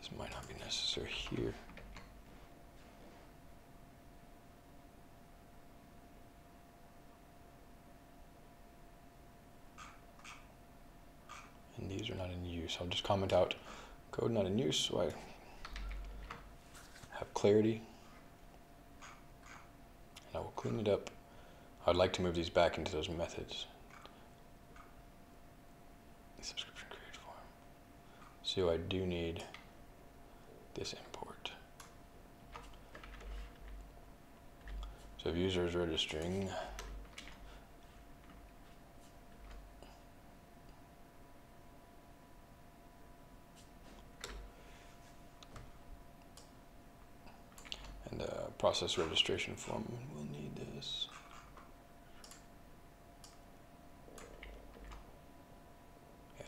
This might not be necessary here. user not in use. I'll just comment out code not in use so I have clarity. And I will clean it up. I'd like to move these back into those methods. Subscription create form. So I do need this import. So if user is registering, and the process registration form. Will need this. Yeah.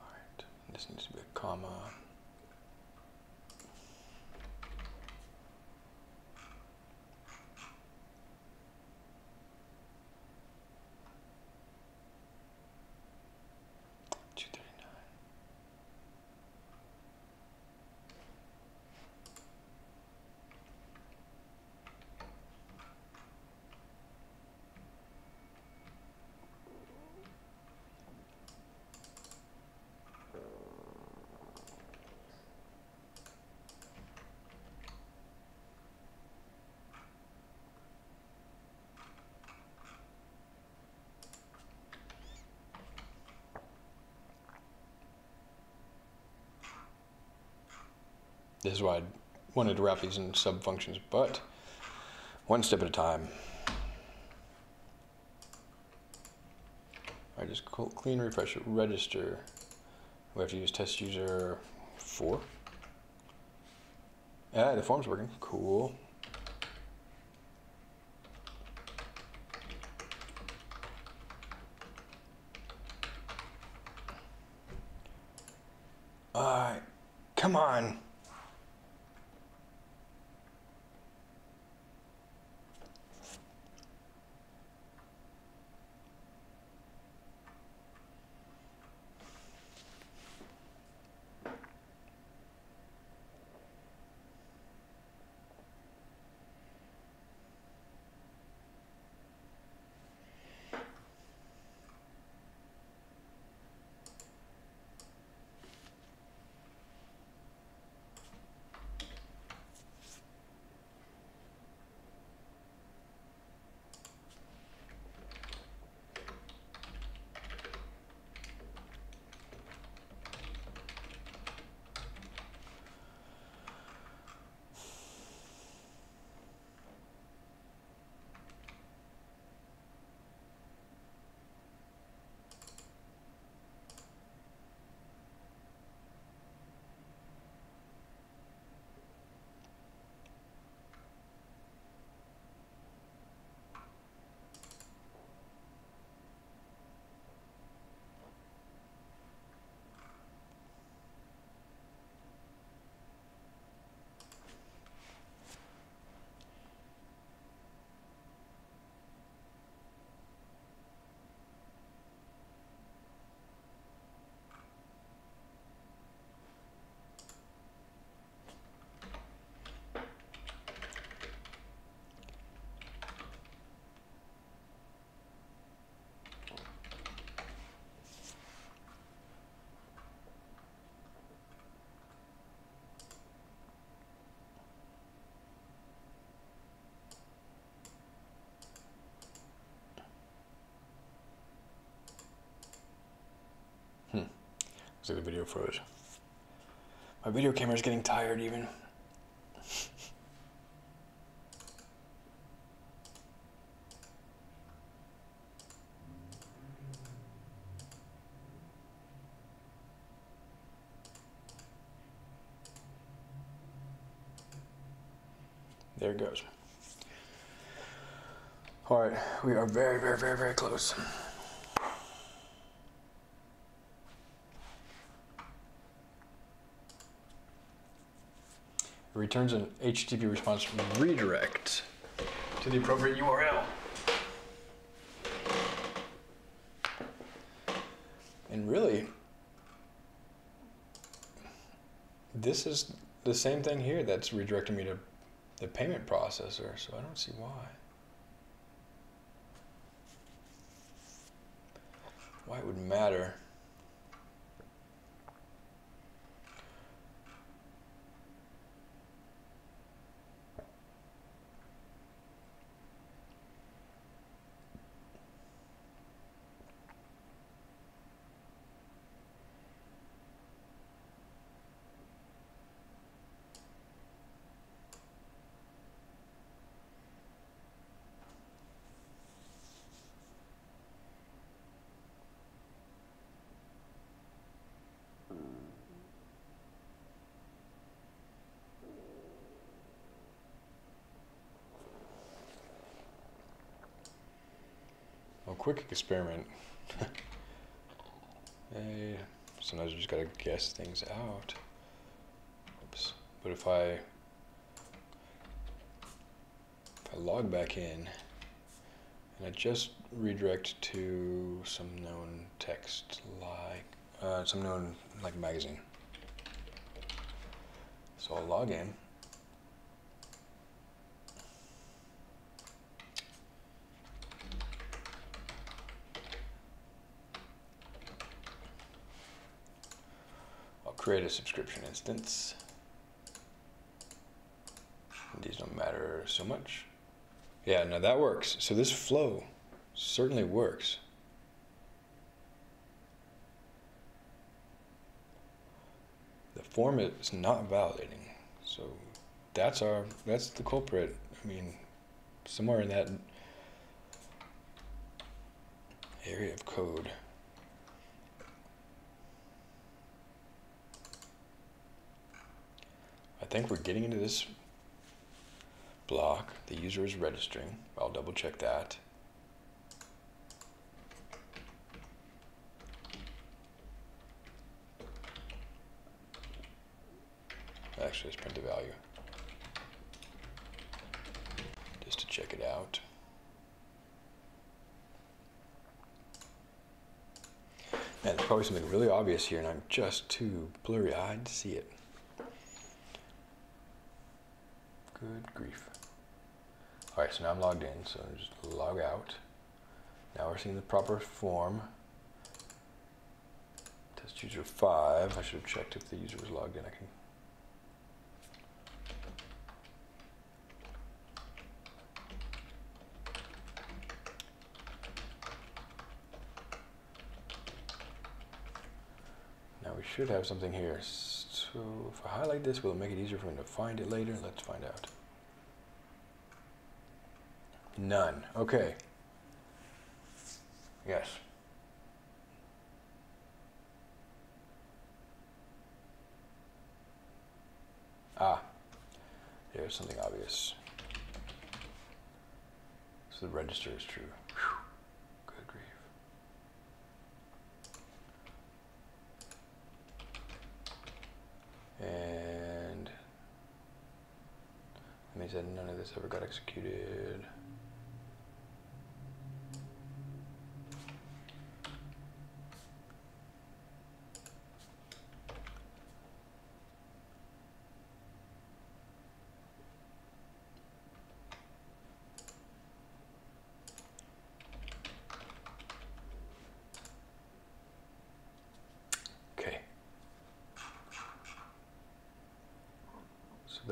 All right, this needs to be a comma. Two thirty nine. This is why I wanted to wrap these in sub functions, but one step at a time. I just clean refresh register. We have to use test user four. Yeah, the form's working. Cool. The video froze. My video camera is getting tired even. There it goes. All right, we are very, very, very, very close. Returns an HTTP response redirect to the appropriate URL. And really, this is the same thing here that's redirecting me to the payment processor, so I don't see why. Why it would matter. Quick experiment. sometimes you just gotta guess things out. Oops. But if I if I log back in and I just redirect to some known text like uh, some known like magazine. So I'll log in. Create a subscription instance. These don't matter so much. Yeah, now that works. So this flow certainly works. The form is not validating. So that's our that's the culprit. I mean, somewhere in that area of code. Think we're getting into this block. The user is registering. I'll double check that. Actually, let's print the value. Just to check it out. Man, there's probably something really obvious here, and I'm just too blurry-eyed to see it. Good grief. All right, so now I'm logged in, so I'm just log out. Now we're seeing the proper form. Test user 5. I should have checked if the user was logged in. I can Now we should have something here. So if I highlight this, will it make it easier for me to find it later? Let's find out. None. Okay. Yes. Ah, there's something obvious. So the register is true. And that means that none of this ever got executed.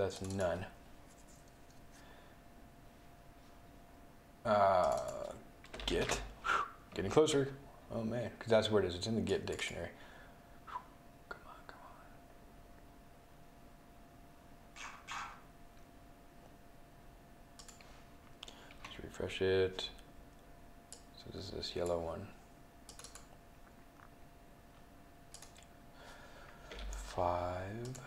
That's none. Uh, Git, getting closer. Oh man, because that's where it is. It's in the Git dictionary. Come on, come on. Let's refresh it. So this is this yellow one. Five.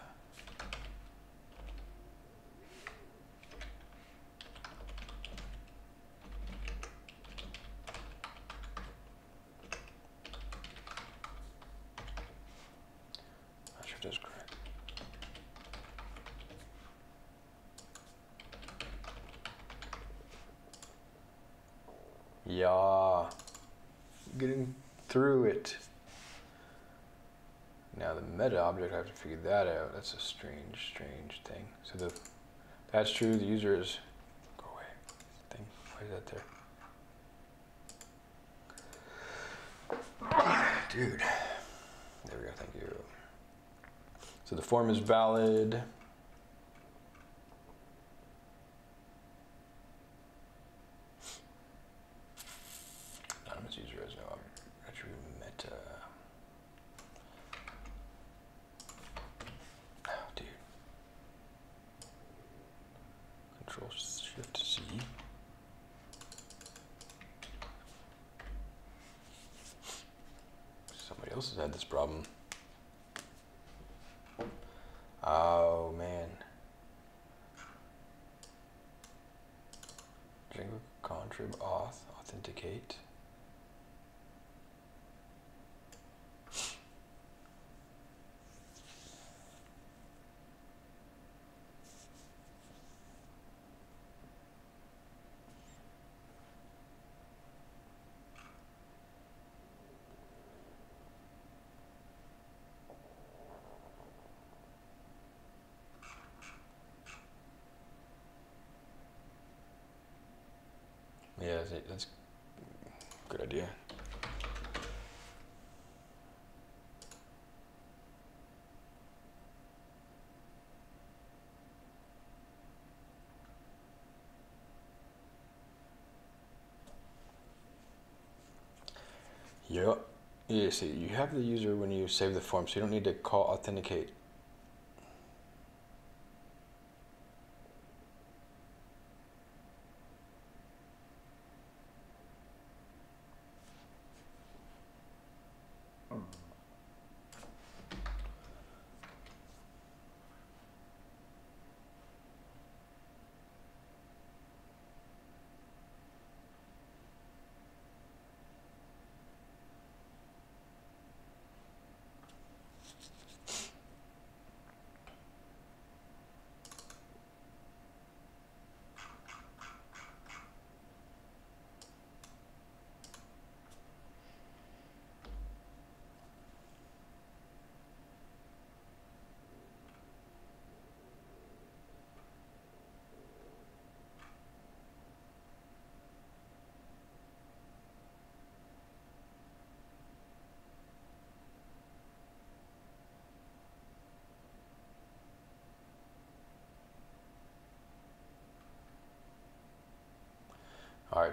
Yeah. Getting through it. Now the meta object, I have to figure that out. That's a strange, strange thing. So the, That's true. The user is. Go away. Thing. Why is that there? Dude. There we go. Thank you. So the form is valid. Anonymous user has no retro meta. Oh, dude. Control Shift C. Somebody else has had this problem. Oh man. Django contrib auth authenticate. Yeah, that's, that's a good idea. Yeah. Yeah, see, you have the user when you save the form, so you don't need to call authenticate.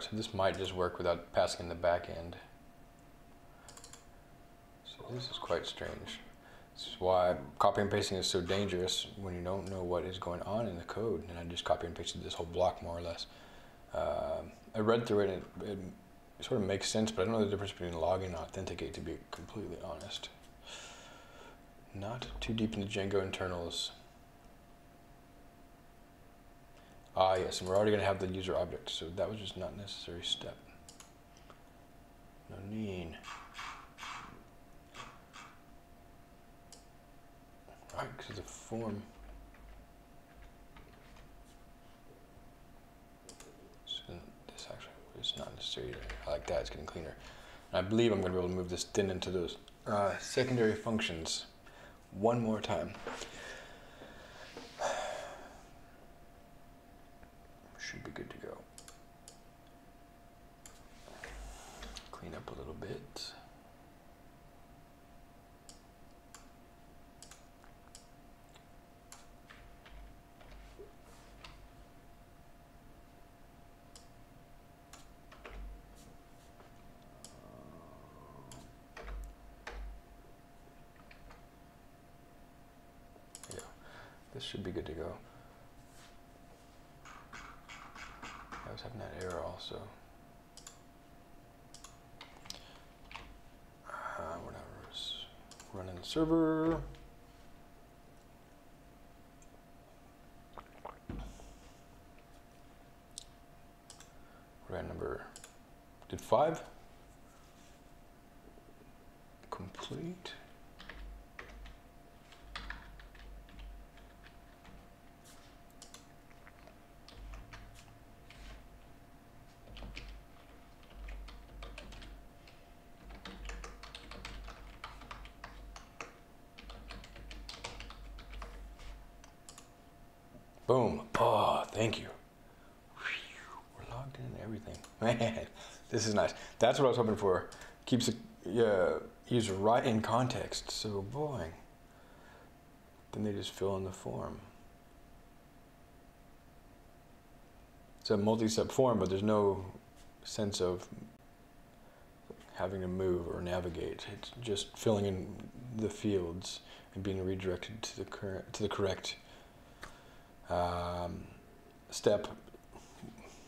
So this might just work without passing in the back end. So this is quite strange. This is why copy and pasting is so dangerous when you don't know what is going on in the code. And I just copy and pasted this whole block more or less. Uh, I read through it and it, it sort of makes sense, but I don't know the difference between login and authenticate to be completely honest. Not too deep into Django internals. Ah, yes, and we're already going to have the user object, so that was just not necessary step. No need. Right, because the form. So this actually is not necessary. I like that, it's getting cleaner. And I believe I'm going to be able to move this thin into those uh, secondary functions one more time. should be good to go. Clean up a little bit. Yeah, this should be good to go. I was having that error also. Uh, whatever. Running the server. Ran number. Did five? Complete. Boom. Oh, Thank you. We're logged in and everything. Man, this is nice. That's what I was hoping for. Keeps the uh, user right in context. So boring. Then they just fill in the form. It's a multi-step form, but there's no sense of having to move or navigate. It's just filling in the fields and being redirected to the current to the correct um, step.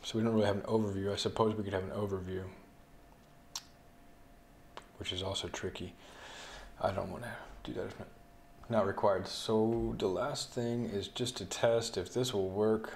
So we don't really have an overview. I suppose we could have an overview, which is also tricky. I don't want to do that if not, not required. So the last thing is just to test if this will work.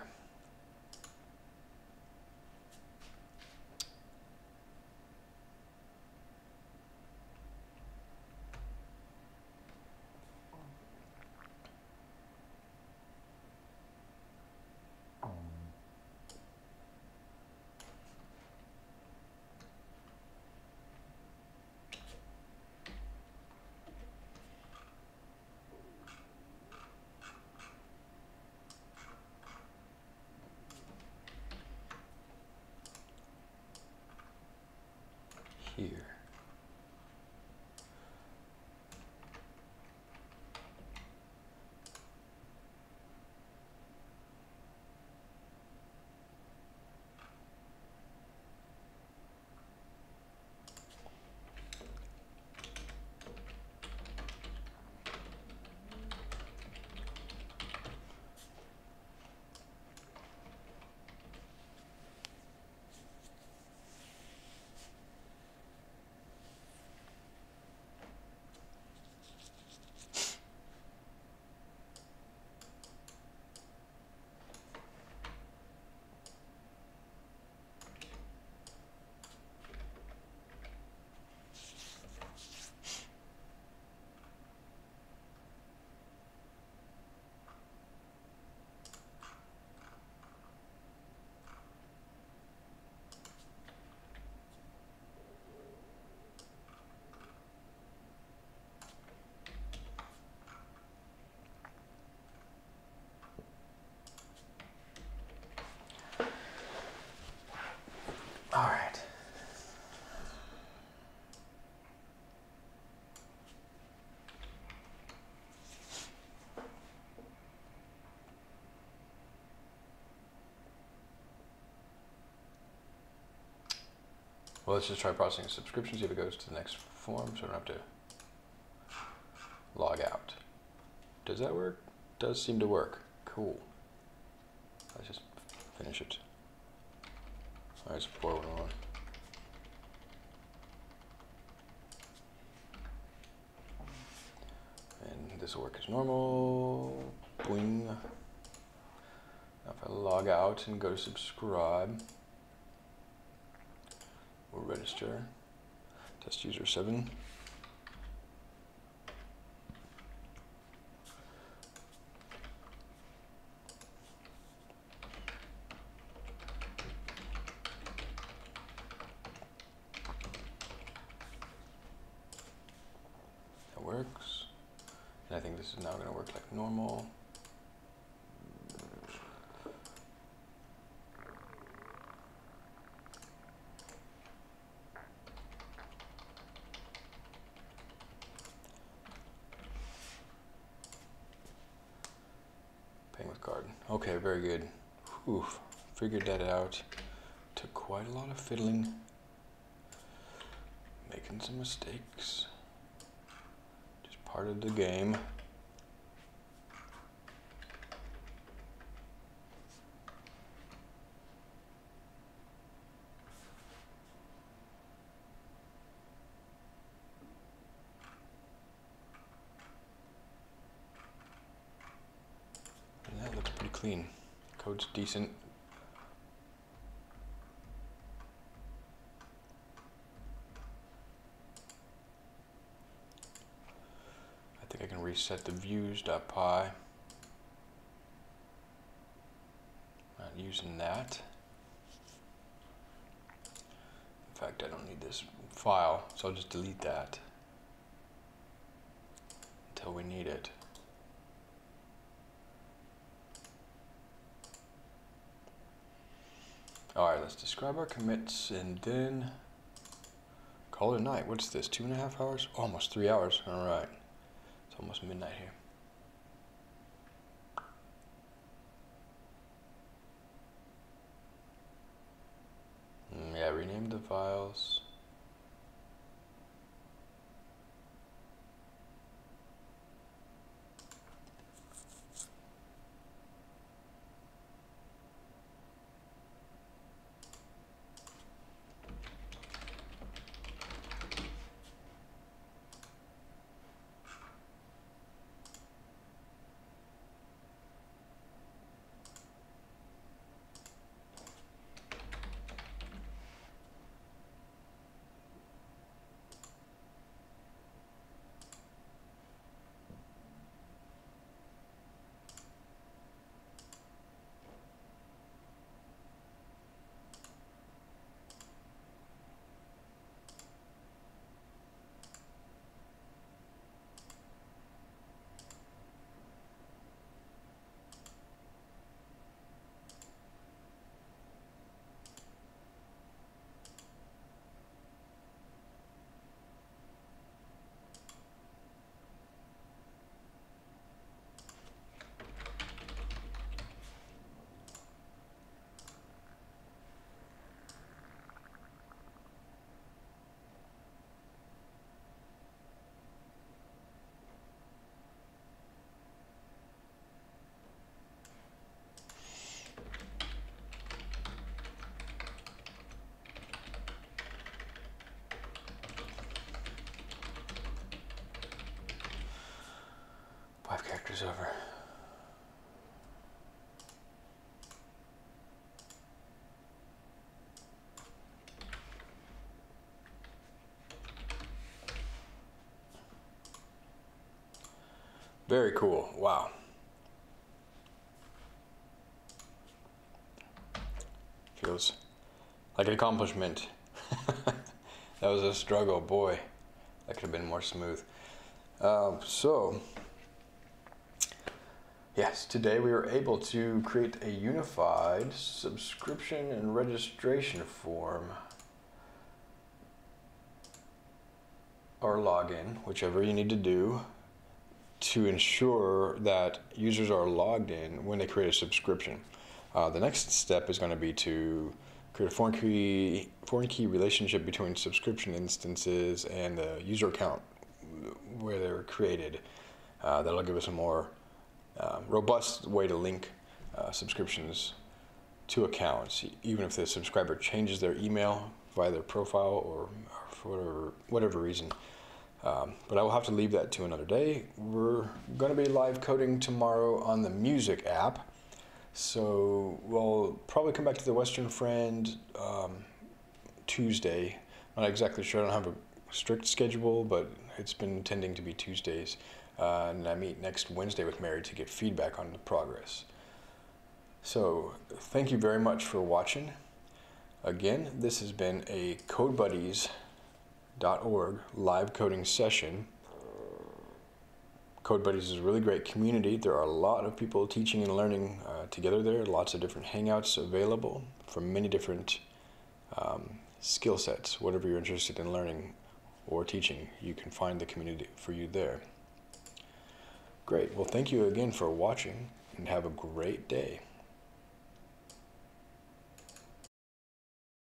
Well, let's just try processing a subscription, see if it goes to the next form so I don't have to log out. Does that work? Does seem to work. Cool. Let's just finish it. Alright, it's 411. And this will work as normal. Boing. Now if I log out and go to subscribe, register. Test user 7. That works. And I think this is now going to work like normal. Paying with card. Okay, very good. Figured that out. Took quite a lot of fiddling. Making some mistakes. Just part of the game. And that looks pretty clean. Code's decent. I think I can reset the views.py. Not using that. In fact, I don't need this file, so I'll just delete that until we need it. Let's describe our commits and then call it a night. What's this? Two and a half hours? Almost three hours. All right. It's almost midnight here. Mm, yeah, rename the files. Five characters over. Very cool. Wow. Feels like an accomplishment. that was a struggle, boy. That could have been more smooth. Um, so, yes, today we were able to create a unified subscription and registration form or login, whichever you need to do, to ensure that users are logged in when they create a subscription. Uh, the next step is going to be to create a foreign key, foreign key relationship between subscription instances and the user account where they were created. Uh, that'll give us a more uh, robust way to link uh, subscriptions to accounts, even if the subscriber changes their email via their profile or, or for whatever, whatever reason. Um, but I will have to leave that to another day. We're going to be live coding tomorrow on the music app. So we'll probably come back to the Western Friend um, Tuesday. Not exactly sure. I don't have a strict schedule, but it's been tending to be Tuesdays. Uh, and I meet next Wednesday with Mary to get feedback on the progress. So thank you very much for watching. Again, this has been a CodeBuddies.org live coding session. CodeBuddies is a really great community. There are a lot of people teaching and learning uh, together there. Lots of different hangouts available from many different um, skill sets. Whatever you're interested in learning or teaching, you can find the community for you there. Great. Well, thank you again for watching and have a great day.